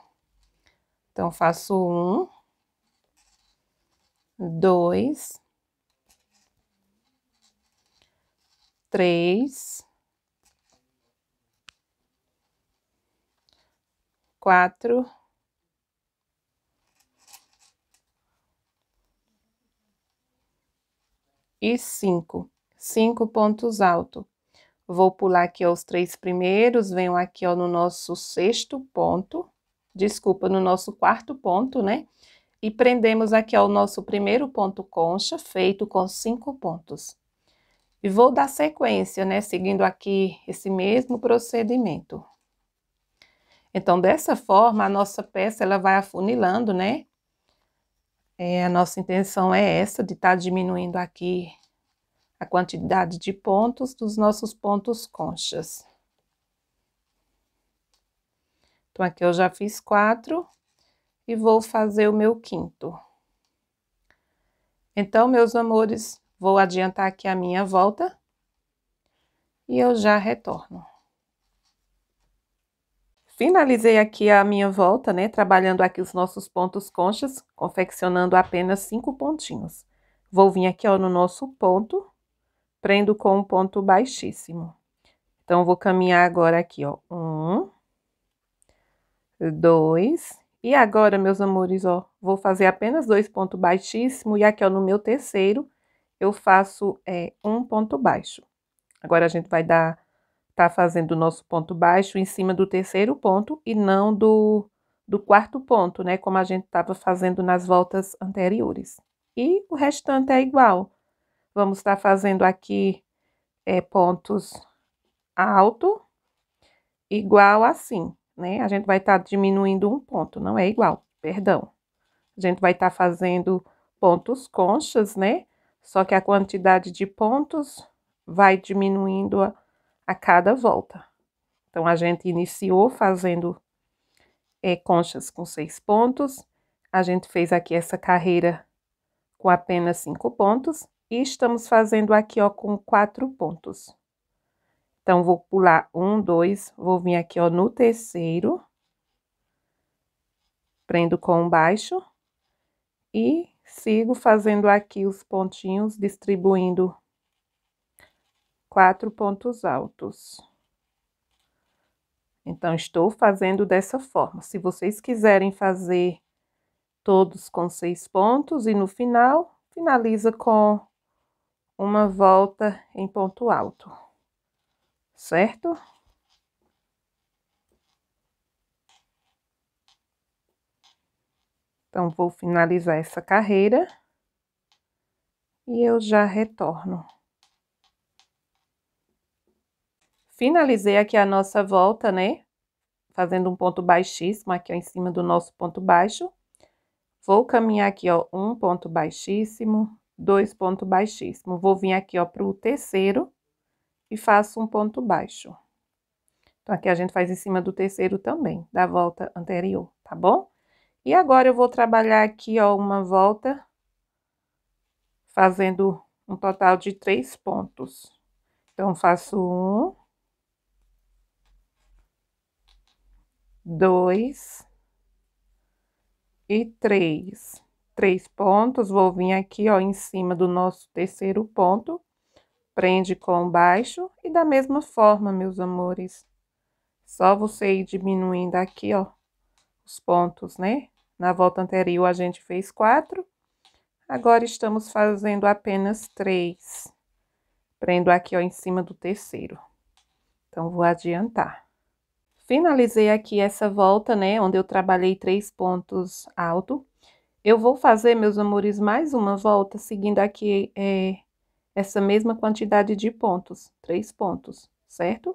Então, faço um, dois, três, quatro, e cinco, cinco pontos altos. Vou pular aqui os três primeiros, venho aqui ó, no nosso sexto ponto, desculpa, no nosso quarto ponto, né? E prendemos aqui ó, o nosso primeiro ponto concha, feito com cinco pontos. E vou dar sequência, né? Seguindo aqui esse mesmo procedimento. Então, dessa forma, a nossa peça, ela vai afunilando, né? É, a nossa intenção é essa, de estar tá diminuindo aqui a quantidade de pontos dos nossos pontos conchas. Então, aqui eu já fiz quatro e vou fazer o meu quinto. Então, meus amores, vou adiantar aqui a minha volta e eu já retorno. Finalizei aqui a minha volta, né, trabalhando aqui os nossos pontos conchas, confeccionando apenas cinco pontinhos. Vou vir aqui, ó, no nosso ponto, prendo com um ponto baixíssimo. Então, vou caminhar agora aqui, ó, um, dois, e agora, meus amores, ó, vou fazer apenas dois pontos baixíssimos, e aqui, ó, no meu terceiro, eu faço é, um ponto baixo. Agora, a gente vai dar tá fazendo o nosso ponto baixo em cima do terceiro ponto e não do, do quarto ponto, né? Como a gente estava fazendo nas voltas anteriores. E o restante é igual. Vamos estar tá fazendo aqui é, pontos alto, igual assim, né? A gente vai estar tá diminuindo um ponto, não é igual, perdão. A gente vai estar tá fazendo pontos conchas, né? Só que a quantidade de pontos vai diminuindo a a cada volta. Então, a gente iniciou fazendo é, conchas com seis pontos, a gente fez aqui essa carreira com apenas cinco pontos e estamos fazendo aqui, ó, com quatro pontos. Então, vou pular um, dois, vou vir aqui, ó, no terceiro, prendo com baixo e sigo fazendo aqui os pontinhos, distribuindo quatro pontos altos. Então, estou fazendo dessa forma. Se vocês quiserem fazer todos com seis pontos e no final, finaliza com uma volta em ponto alto, certo? Então, vou finalizar essa carreira e eu já retorno. Finalizei aqui a nossa volta, né? Fazendo um ponto baixíssimo aqui, ó, em cima do nosso ponto baixo. Vou caminhar aqui, ó, um ponto baixíssimo, dois pontos baixíssimos. Vou vir aqui, ó, pro terceiro e faço um ponto baixo. Então, aqui a gente faz em cima do terceiro também, da volta anterior, tá bom? E agora, eu vou trabalhar aqui, ó, uma volta, fazendo um total de três pontos. Então, faço um, dois e três. Três pontos, vou vir aqui, ó, em cima do nosso terceiro ponto, prende com baixo e da mesma forma, meus amores. Só você ir diminuindo aqui, ó, os pontos, né? Na volta anterior a gente fez quatro, agora estamos fazendo apenas três. Prendo aqui, ó, em cima do terceiro. Então, vou adiantar. Finalizei aqui essa volta, né, onde eu trabalhei três pontos alto. Eu vou fazer, meus amores, mais uma volta, seguindo aqui é, essa mesma quantidade de pontos, três pontos, certo?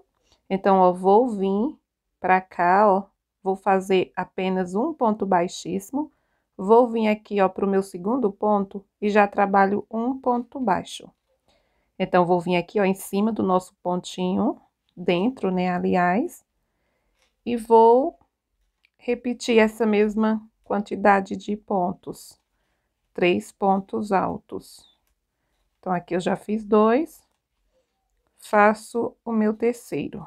Então, ó, vou vir pra cá, ó, vou fazer apenas um ponto baixíssimo, vou vir aqui, ó, pro meu segundo ponto e já trabalho um ponto baixo. Então, vou vir aqui, ó, em cima do nosso pontinho, dentro, né, aliás, e vou repetir essa mesma quantidade de pontos, três pontos altos. Então, aqui eu já fiz dois, faço o meu terceiro.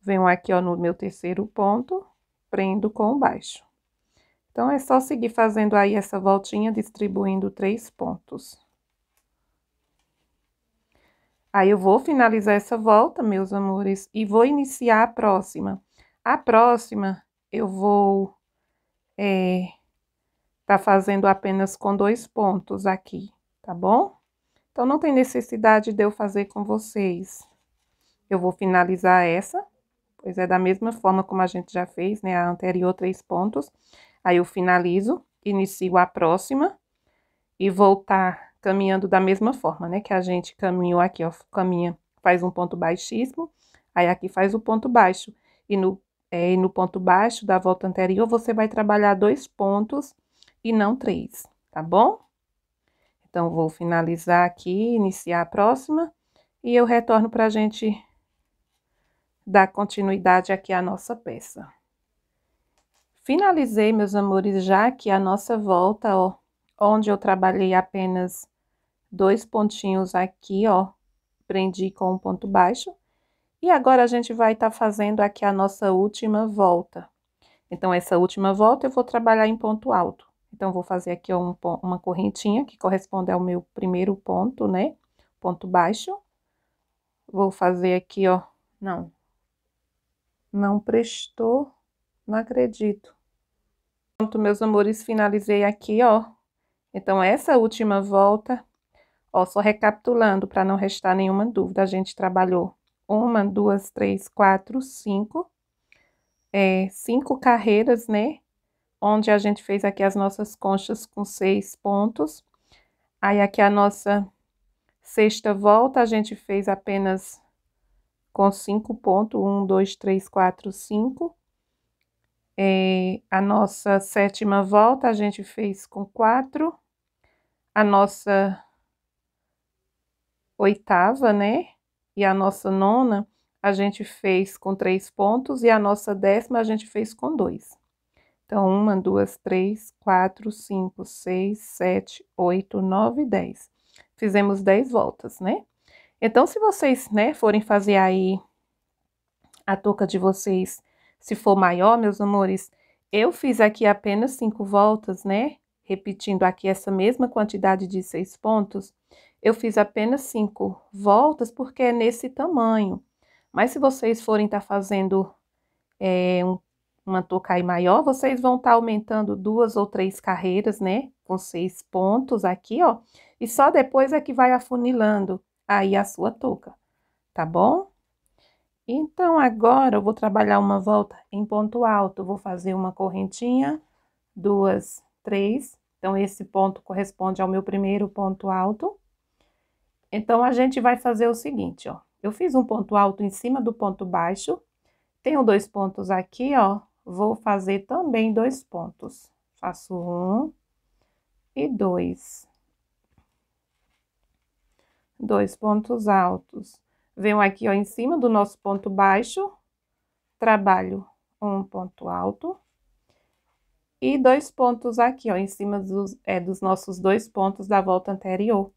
Venho aqui, ó, no meu terceiro ponto, prendo com baixo. Então, é só seguir fazendo aí essa voltinha, distribuindo três pontos. Aí, eu vou finalizar essa volta, meus amores, e vou iniciar a próxima. A próxima, eu vou é, tá fazendo apenas com dois pontos aqui, tá bom? Então, não tem necessidade de eu fazer com vocês. Eu vou finalizar essa, pois é da mesma forma como a gente já fez, né? A anterior, três pontos. Aí, eu finalizo, inicio a próxima e voltar caminhando da mesma forma, né? Que a gente caminhou aqui, ó, caminha, faz um ponto baixíssimo, aí aqui faz o ponto baixo. E no, é, e no ponto baixo da volta anterior, você vai trabalhar dois pontos e não três, tá bom? Então, vou finalizar aqui, iniciar a próxima, e eu retorno para gente dar continuidade aqui à nossa peça. Finalizei, meus amores, já aqui a nossa volta, ó, onde eu trabalhei apenas dois pontinhos aqui, ó, prendi com um ponto baixo. E agora, a gente vai estar tá fazendo aqui a nossa última volta. Então, essa última volta eu vou trabalhar em ponto alto. Então, vou fazer aqui um, uma correntinha que corresponde ao meu primeiro ponto, né? Ponto baixo. Vou fazer aqui, ó, não. Não prestou, não acredito. Pronto, meus amores, finalizei aqui, ó. Então, essa última volta, ó, só recapitulando para não restar nenhuma dúvida, a gente trabalhou uma, duas, três, quatro, cinco, é, cinco carreiras, né? onde a gente fez aqui as nossas conchas com seis pontos. Aí, aqui a nossa sexta volta, a gente fez apenas com cinco pontos, um, dois, três, quatro, cinco. É, a nossa sétima volta, a gente fez com quatro. A nossa oitava, né? E a nossa nona, a gente fez com três pontos. E a nossa décima, a gente fez com dois. Então, uma, duas, três, quatro, cinco, seis, sete, oito, nove, dez. Fizemos dez voltas, né? Então, se vocês, né, forem fazer aí a touca de vocês, se for maior, meus amores, eu fiz aqui apenas cinco voltas, né? Repetindo aqui essa mesma quantidade de seis pontos, eu fiz apenas cinco voltas porque é nesse tamanho. Mas se vocês forem estar tá fazendo é, um uma touca maior, vocês vão estar tá aumentando duas ou três carreiras, né? Com seis pontos aqui, ó. E só depois é que vai afunilando aí a sua touca, tá bom? Então, agora eu vou trabalhar uma volta em ponto alto. Vou fazer uma correntinha, duas, três. Então, esse ponto corresponde ao meu primeiro ponto alto. Então, a gente vai fazer o seguinte, ó. Eu fiz um ponto alto em cima do ponto baixo. Tenho dois pontos aqui, ó, vou fazer também dois pontos. Faço um e dois. Dois pontos altos. Venho aqui, ó, em cima do nosso ponto baixo, trabalho um ponto alto. E dois pontos aqui, ó, em cima dos, é, dos nossos dois pontos da volta anterior.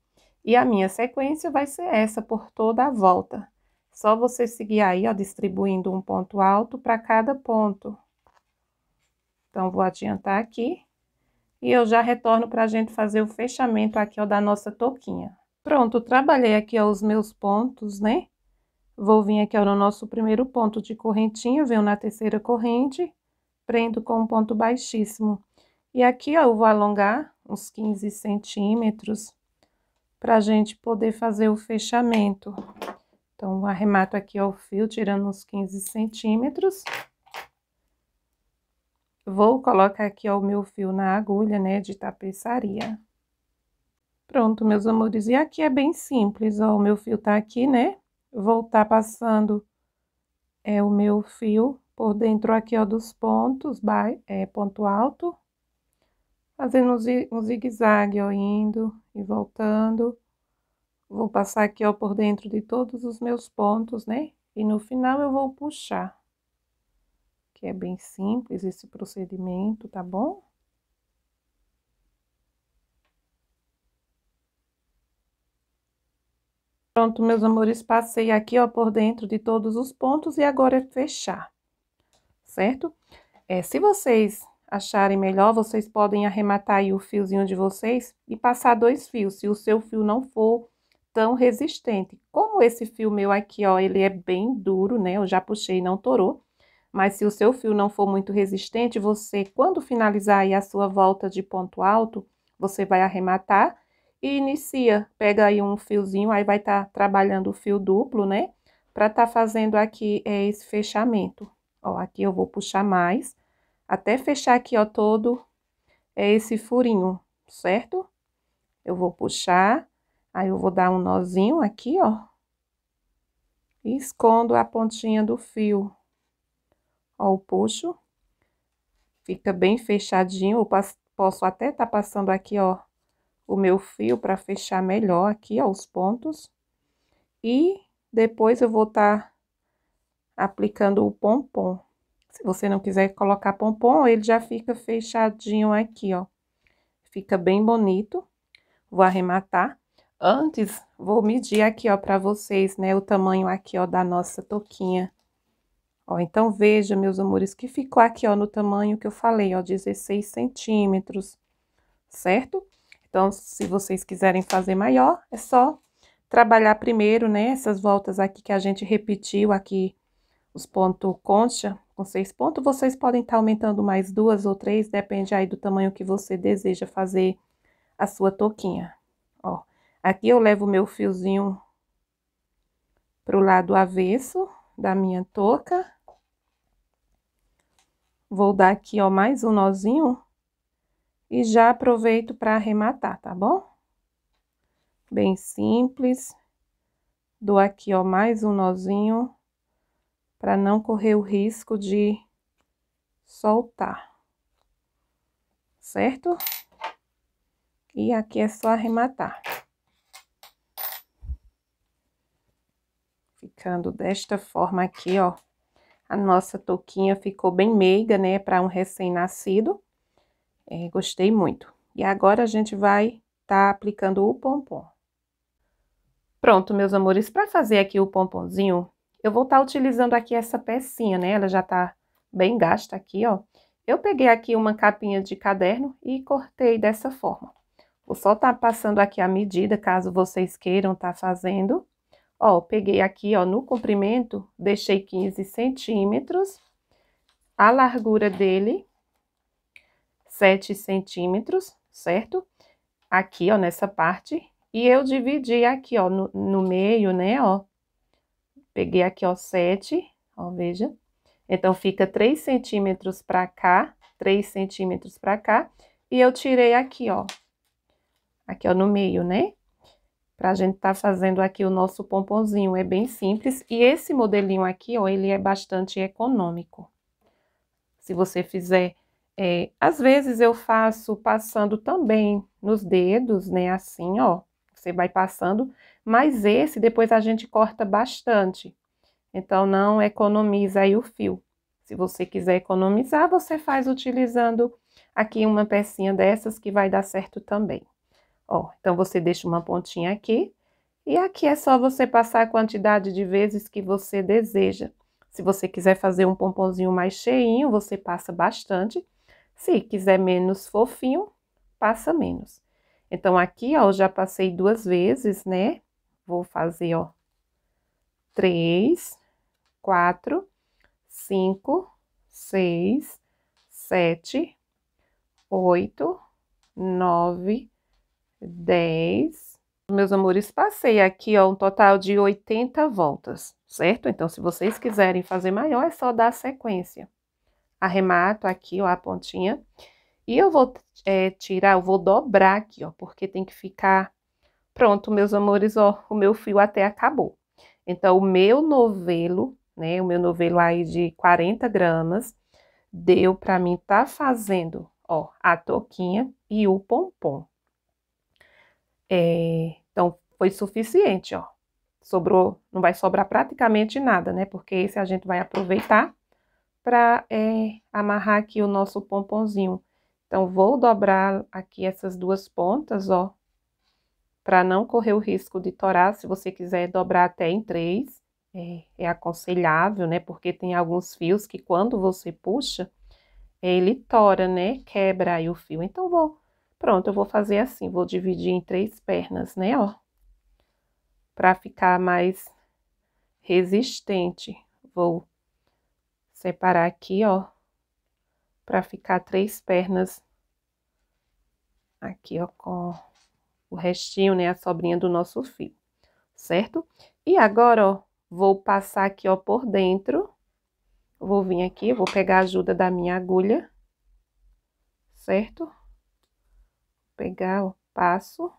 E a minha sequência vai ser essa por toda a volta. Só você seguir aí, ó, distribuindo um ponto alto para cada ponto. Então, vou adiantar aqui. E eu já retorno para a gente fazer o fechamento aqui, ó, da nossa touquinha. Pronto, trabalhei aqui, ó, os meus pontos, né? Vou vir aqui, ó, no nosso primeiro ponto de correntinha, venho na terceira corrente, prendo com um ponto baixíssimo. E aqui, ó, eu vou alongar uns 15 centímetros para a gente poder fazer o fechamento. Então, arremato aqui, ó, o fio, tirando uns 15 centímetros. Vou colocar aqui ó, o meu fio na agulha, né, de tapeçaria. Pronto, meus amores, e aqui é bem simples, ó, o meu fio tá aqui, né? Vou tá passando é, o meu fio por dentro aqui, ó, dos pontos, é, ponto alto, fazendo um zigue-zague, ó, indo e voltando. Vou passar aqui, ó, por dentro de todos os meus pontos, né? E no final eu vou puxar que é bem simples esse procedimento, tá bom? Pronto, meus amores, passei aqui, ó, por dentro de todos os pontos e agora é fechar, certo? É, se vocês acharem melhor, vocês podem arrematar o fiozinho de vocês e passar dois fios, se o seu fio não for tão resistente. Como esse fio meu aqui, ó, ele é bem duro, né? Eu já puxei e não torou. Mas se o seu fio não for muito resistente, você, quando finalizar aí a sua volta de ponto alto, você vai arrematar e inicia. Pega aí um fiozinho, aí vai estar tá trabalhando o fio duplo, né? Estar tá fazendo aqui é, esse fechamento. Ó, aqui eu vou puxar mais, até fechar aqui, ó, todo é esse furinho, certo? Eu vou puxar, aí eu vou dar um nozinho aqui, ó. E escondo a pontinha do fio. Ó, o puxo. Fica bem fechadinho, eu posso até tá passando aqui, ó, o meu fio para fechar melhor aqui, ó, os pontos. E depois eu vou estar tá aplicando o pompom. Se você não quiser colocar pompom, ele já fica fechadinho aqui, ó. Fica bem bonito. Vou arrematar. Antes, vou medir aqui, ó, para vocês, né, o tamanho aqui, ó, da nossa toquinha. Ó, então, veja, meus amores, que ficou aqui, ó, no tamanho que eu falei, ó, 16 centímetros, certo? Então, se vocês quiserem fazer maior, é só trabalhar primeiro, né, essas voltas aqui que a gente repetiu aqui, os pontos concha, com seis pontos, vocês podem estar tá aumentando mais duas ou três, depende aí do tamanho que você deseja fazer a sua touquinha. Ó, aqui eu levo o meu fiozinho pro lado avesso da minha touca. Vou dar aqui, ó, mais um nozinho e já aproveito para arrematar, tá bom? Bem simples. Dou aqui, ó, mais um nozinho para não correr o risco de soltar. Certo? E aqui é só arrematar. Ficando desta forma aqui, ó. A nossa touquinha ficou bem meiga, né, para um recém-nascido. É, gostei muito. E agora a gente vai tá aplicando o pompom. Pronto, meus amores, para fazer aqui o pomponzinho, eu vou estar tá utilizando aqui essa pecinha, né? Ela já tá bem gasta aqui, ó. Eu peguei aqui uma capinha de caderno e cortei dessa forma. Vou só tá passando aqui a medida, caso vocês queiram tá fazendo. Ó, peguei aqui, ó, no comprimento, deixei 15 centímetros. A largura dele 7 centímetros, certo? Aqui, ó, nessa parte. E eu dividi aqui, ó, no, no meio, né, ó. Peguei aqui, ó, 7, ó, veja. Então, fica 3 centímetros pra cá, 3 centímetros pra cá. E eu tirei aqui, ó. Aqui, ó, no meio, né? Pra gente tá fazendo aqui o nosso pomponzinho. É bem simples. E esse modelinho aqui, ó, ele é bastante econômico. Se você fizer é, às vezes eu faço passando também nos dedos, né, assim, ó, você vai passando, mas esse depois a gente corta bastante, então não economiza aí o fio. Se você quiser economizar, você faz utilizando aqui uma pecinha dessas que vai dar certo também. Ó, então você deixa uma pontinha aqui, e aqui é só você passar a quantidade de vezes que você deseja. Se você quiser fazer um pomponzinho mais cheinho, você passa bastante. Se quiser menos fofinho, passa menos. Então, aqui, ó, eu já passei duas vezes, né? Vou fazer, ó, três, quatro, cinco, seis, sete, oito, nove, dez. Meus amores, passei aqui, ó, um total de 80 voltas, certo? Então, se vocês quiserem fazer maior, é só dar sequência arremato aqui, ó, a pontinha. E eu vou é, tirar, eu vou dobrar aqui, ó, porque tem que ficar... Pronto, meus amores, ó, o meu fio até acabou. Então, o meu novelo, né, o meu novelo aí de 40 gramas, deu pra mim tá fazendo, ó, a toquinha e o pompom. É, então, foi suficiente, ó. Sobrou, não vai sobrar praticamente nada, né, porque esse a gente vai aproveitar para é, amarrar aqui o nosso pomponzinho. Então, vou dobrar aqui essas duas pontas, ó, para não correr o risco de torar, se você quiser dobrar até em três, é, é aconselhável, né? Porque tem alguns fios que quando você puxa, ele tora, né? Quebra aí o fio. Então, vou, pronto, eu vou fazer assim, vou dividir em três pernas, né, ó. Pra ficar mais resistente. Vou separar aqui, ó, pra ficar três pernas aqui, ó, com o restinho, né, a sobrinha do nosso fio, certo? E agora, ó, vou passar aqui, ó, por dentro, vou vir aqui, vou pegar a ajuda da minha agulha, certo? Pegar, ó, passo,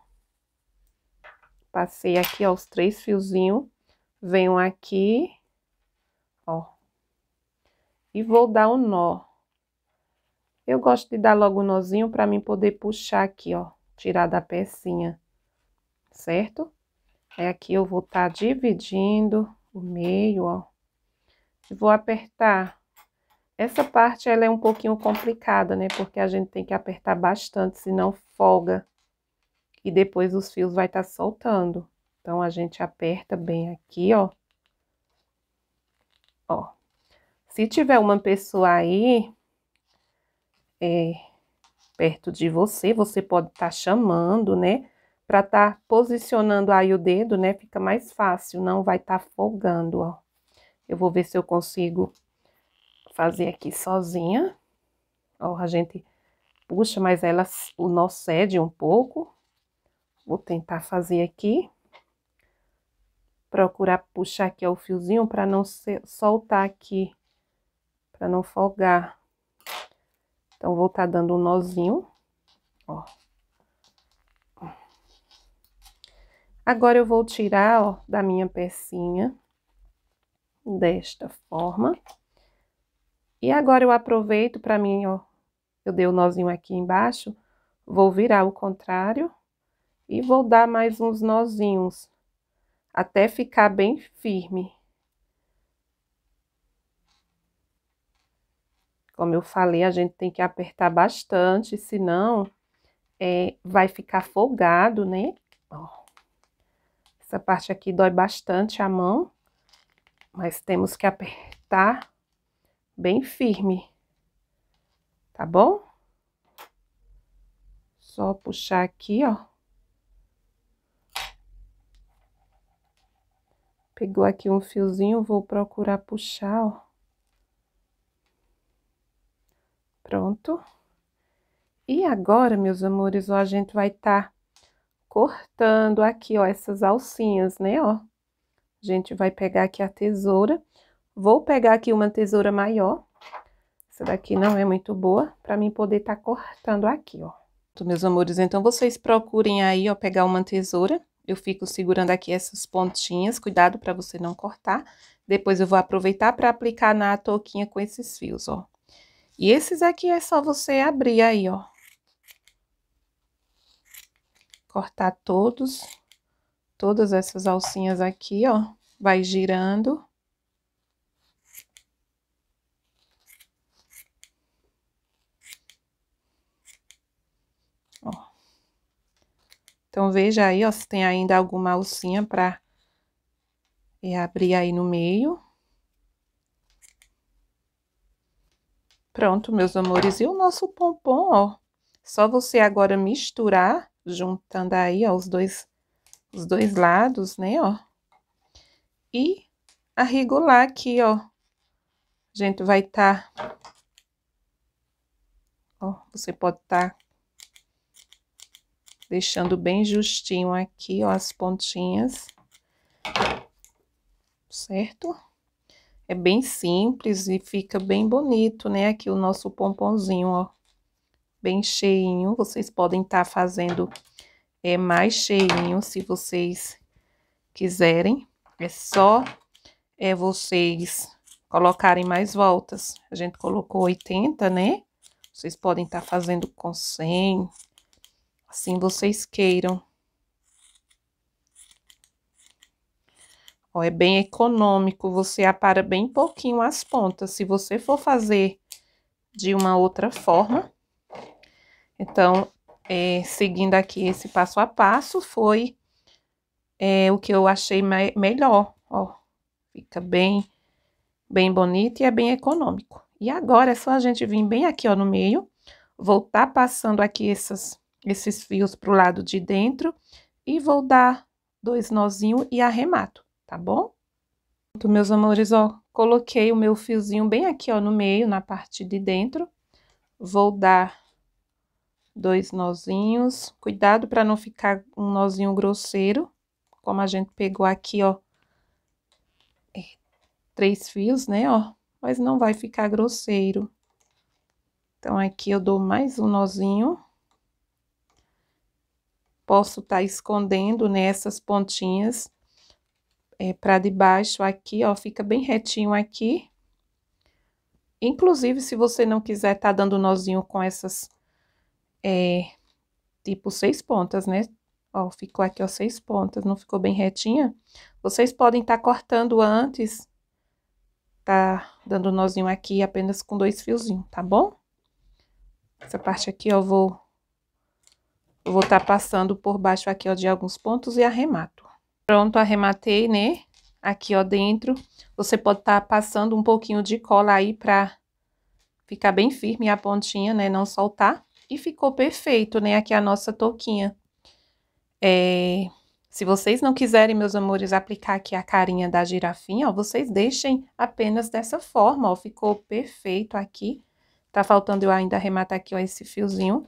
passei aqui, ó, os três fiozinhos, venho aqui, ó, e vou dar um nó. Eu gosto de dar logo um nozinho para mim poder puxar aqui, ó, tirar da pecinha, certo? É aqui eu vou estar tá dividindo o meio, ó. E vou apertar. Essa parte, ela é um pouquinho complicada, né? Porque a gente tem que apertar bastante, senão folga. E depois os fios vai estar tá soltando. Então, a gente aperta bem aqui, ó. Ó. Se tiver uma pessoa aí, é, perto de você, você pode estar tá chamando, né? Para estar tá posicionando aí o dedo, né? Fica mais fácil, não vai estar tá folgando, ó. Eu vou ver se eu consigo fazer aqui sozinha. Ó, a gente puxa, mas ela, o nó cede um pouco. Vou tentar fazer aqui. Procurar puxar aqui o fiozinho para não soltar aqui, para não folgar. Então, vou estar tá dando um nozinho, ó. Agora, eu vou tirar, ó, da minha pecinha, desta forma. E agora, eu aproveito para mim, ó, eu dei o um nozinho aqui embaixo, vou virar o contrário e vou dar mais uns nozinhos, até ficar bem firme. Como eu falei, a gente tem que apertar bastante, senão é, vai ficar folgado, né? Ó. Essa parte aqui dói bastante a mão, mas temos que apertar bem firme, tá bom? Só puxar aqui, ó. Pegou aqui um fiozinho, vou procurar puxar, ó. Pronto. E agora, meus amores, ó, a gente vai estar tá cortando aqui, ó, essas alcinhas, né, ó. A gente vai pegar aqui a tesoura. Vou pegar aqui uma tesoura maior. Essa daqui não é muito boa, para mim poder estar tá cortando aqui, ó. Meus amores, então vocês procurem aí, ó, pegar uma tesoura. Eu fico segurando aqui essas pontinhas, cuidado para você não cortar. Depois eu vou aproveitar para aplicar na touquinha com esses fios, ó. E esses aqui é só você abrir aí, ó. Cortar todos, todas essas alcinhas aqui, ó. Vai girando. Ó. Então, veja aí, ó, se tem ainda alguma alcinha pra é, abrir aí no meio. Pronto, meus amores, e o nosso pompom, ó, só você agora misturar, juntando aí, ó, os dois, os dois lados, né, ó, e arregular aqui, ó. A gente vai tá, ó, você pode tá deixando bem justinho aqui, ó, as pontinhas, certo? É bem simples e fica bem bonito, né? Aqui o nosso pomponzinho, ó. Bem cheinho. Vocês podem estar tá fazendo é, mais cheinho, se vocês quiserem. É só é, vocês colocarem mais voltas. A gente colocou 80, né? Vocês podem estar tá fazendo com 100, assim vocês queiram. Ó, é bem econômico, você apara bem pouquinho as pontas. Se você for fazer de uma outra forma, então, é, seguindo aqui esse passo a passo, foi é, o que eu achei me melhor, ó. Fica bem, bem bonito e é bem econômico. E agora é só a gente vir bem aqui, ó, no meio, voltar passando aqui essas, esses fios pro lado de dentro e vou dar dois nozinhos e arremato, tá bom? Meus amores, ó, coloquei o meu fiozinho bem aqui, ó, no meio, na parte de dentro. Vou dar dois nozinhos. Cuidado para não ficar um nozinho grosseiro, como a gente pegou aqui, ó, é, três fios, né, ó, mas não vai ficar grosseiro. Então, aqui eu dou mais um nozinho. Posso estar tá escondendo nessas pontinhas é, para debaixo aqui, ó, fica bem retinho aqui. Inclusive, se você não quiser tá dando nozinho com essas, é, tipo, seis pontas, né? Ó, ficou aqui, ó, seis pontas, não ficou bem retinha? Vocês podem estar tá cortando antes, tá dando nozinho aqui apenas com dois fiozinhos, tá bom? Essa parte aqui, ó, eu vou, eu vou tá passando por baixo aqui, ó, de alguns pontos e arremato. Pronto, arrematei, né? Aqui, ó, dentro. Você pode estar tá passando um pouquinho de cola aí pra ficar bem firme a pontinha, né? Não soltar. E ficou perfeito, né? Aqui a nossa touquinha. É... Se vocês não quiserem, meus amores, aplicar aqui a carinha da girafinha, ó, vocês deixem apenas dessa forma, ó. Ficou perfeito aqui. Tá faltando eu ainda arrematar aqui, ó, esse fiozinho.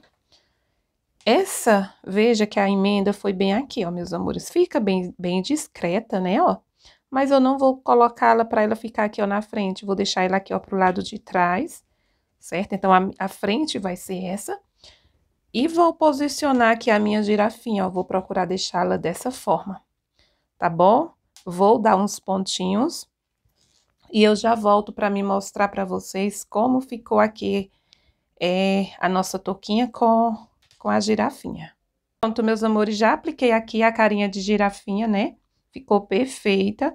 Essa, veja que a emenda foi bem aqui, ó, meus amores. Fica bem, bem discreta, né, ó. Mas eu não vou colocá-la para ela ficar aqui, ó, na frente. Vou deixar ela aqui, ó, pro lado de trás, certo? Então, a, a frente vai ser essa. E vou posicionar aqui a minha girafinha, ó. Vou procurar deixá-la dessa forma, tá bom? Vou dar uns pontinhos. E eu já volto para me mostrar para vocês como ficou aqui é, a nossa touquinha com com a girafinha. Pronto, meus amores, já apliquei aqui a carinha de girafinha, né? Ficou perfeita.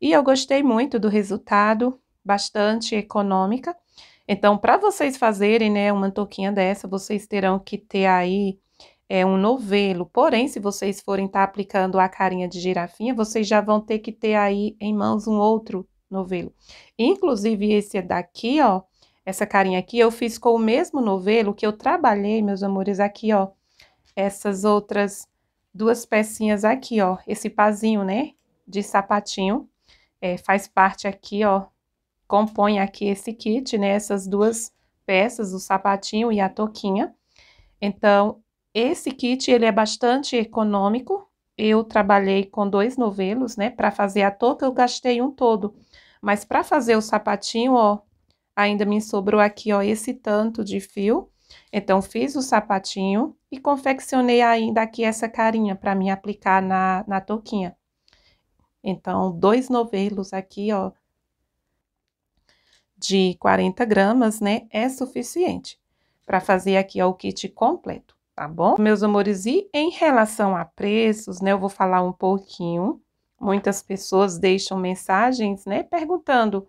E eu gostei muito do resultado, bastante econômica. Então, para vocês fazerem, né, uma touquinha dessa, vocês terão que ter aí é, um novelo. Porém, se vocês forem estar tá aplicando a carinha de girafinha, vocês já vão ter que ter aí em mãos um outro novelo. Inclusive, esse daqui, ó, essa carinha aqui, eu fiz com o mesmo novelo que eu trabalhei, meus amores, aqui, ó. Essas outras duas pecinhas aqui, ó. Esse pazinho, né, de sapatinho, é, faz parte aqui, ó. Compõe aqui esse kit, né, essas duas peças, o sapatinho e a toquinha. Então, esse kit, ele é bastante econômico. Eu trabalhei com dois novelos, né, para fazer a touca eu gastei um todo. Mas para fazer o sapatinho, ó, ainda me sobrou aqui, ó, esse tanto de fio. Então, fiz o sapatinho e confeccionei ainda aqui essa carinha para me aplicar na, na touquinha. Então, dois novelos aqui, ó, de 40 gramas, né, é suficiente para fazer aqui, ó, o kit completo, tá bom? Meus amores, e em relação a preços, né, eu vou falar um pouquinho. Muitas pessoas deixam mensagens, né, perguntando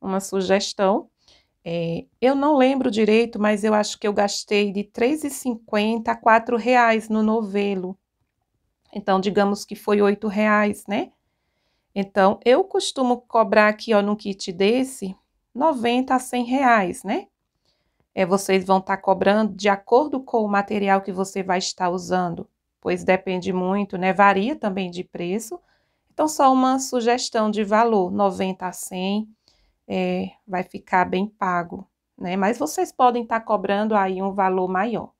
uma sugestão. É, eu não lembro direito, mas eu acho que eu gastei de R$ 3,50 a R$ reais no novelo. Então, digamos que foi R$ reais, né? Então, eu costumo cobrar aqui, ó, num kit desse, 90 a 100 reais, né? É, vocês vão estar tá cobrando de acordo com o material que você vai estar usando, pois depende muito, né? Varia também de preço. Então, só uma sugestão de valor, 90 a 100 é, vai ficar bem pago, né? Mas vocês podem estar tá cobrando aí um valor maior,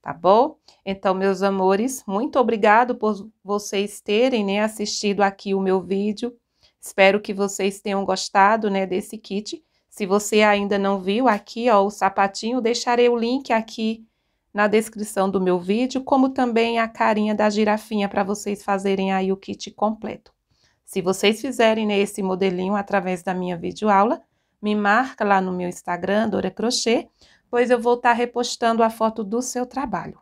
tá bom? Então, meus amores, muito obrigado por vocês terem, né, assistido aqui o meu vídeo. Espero que vocês tenham gostado, né, desse kit. Se você ainda não viu aqui, ó, o sapatinho, deixarei o link aqui na descrição do meu vídeo, como também a carinha da girafinha para vocês fazerem aí o kit completo. Se vocês fizerem esse modelinho através da minha videoaula, me marca lá no meu Instagram, Dora Crochê, pois eu vou estar repostando a foto do seu trabalho.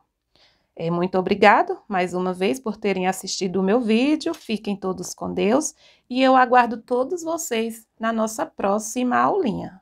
É, muito obrigado mais uma vez por terem assistido o meu vídeo. Fiquem todos com Deus e eu aguardo todos vocês na nossa próxima aulinha.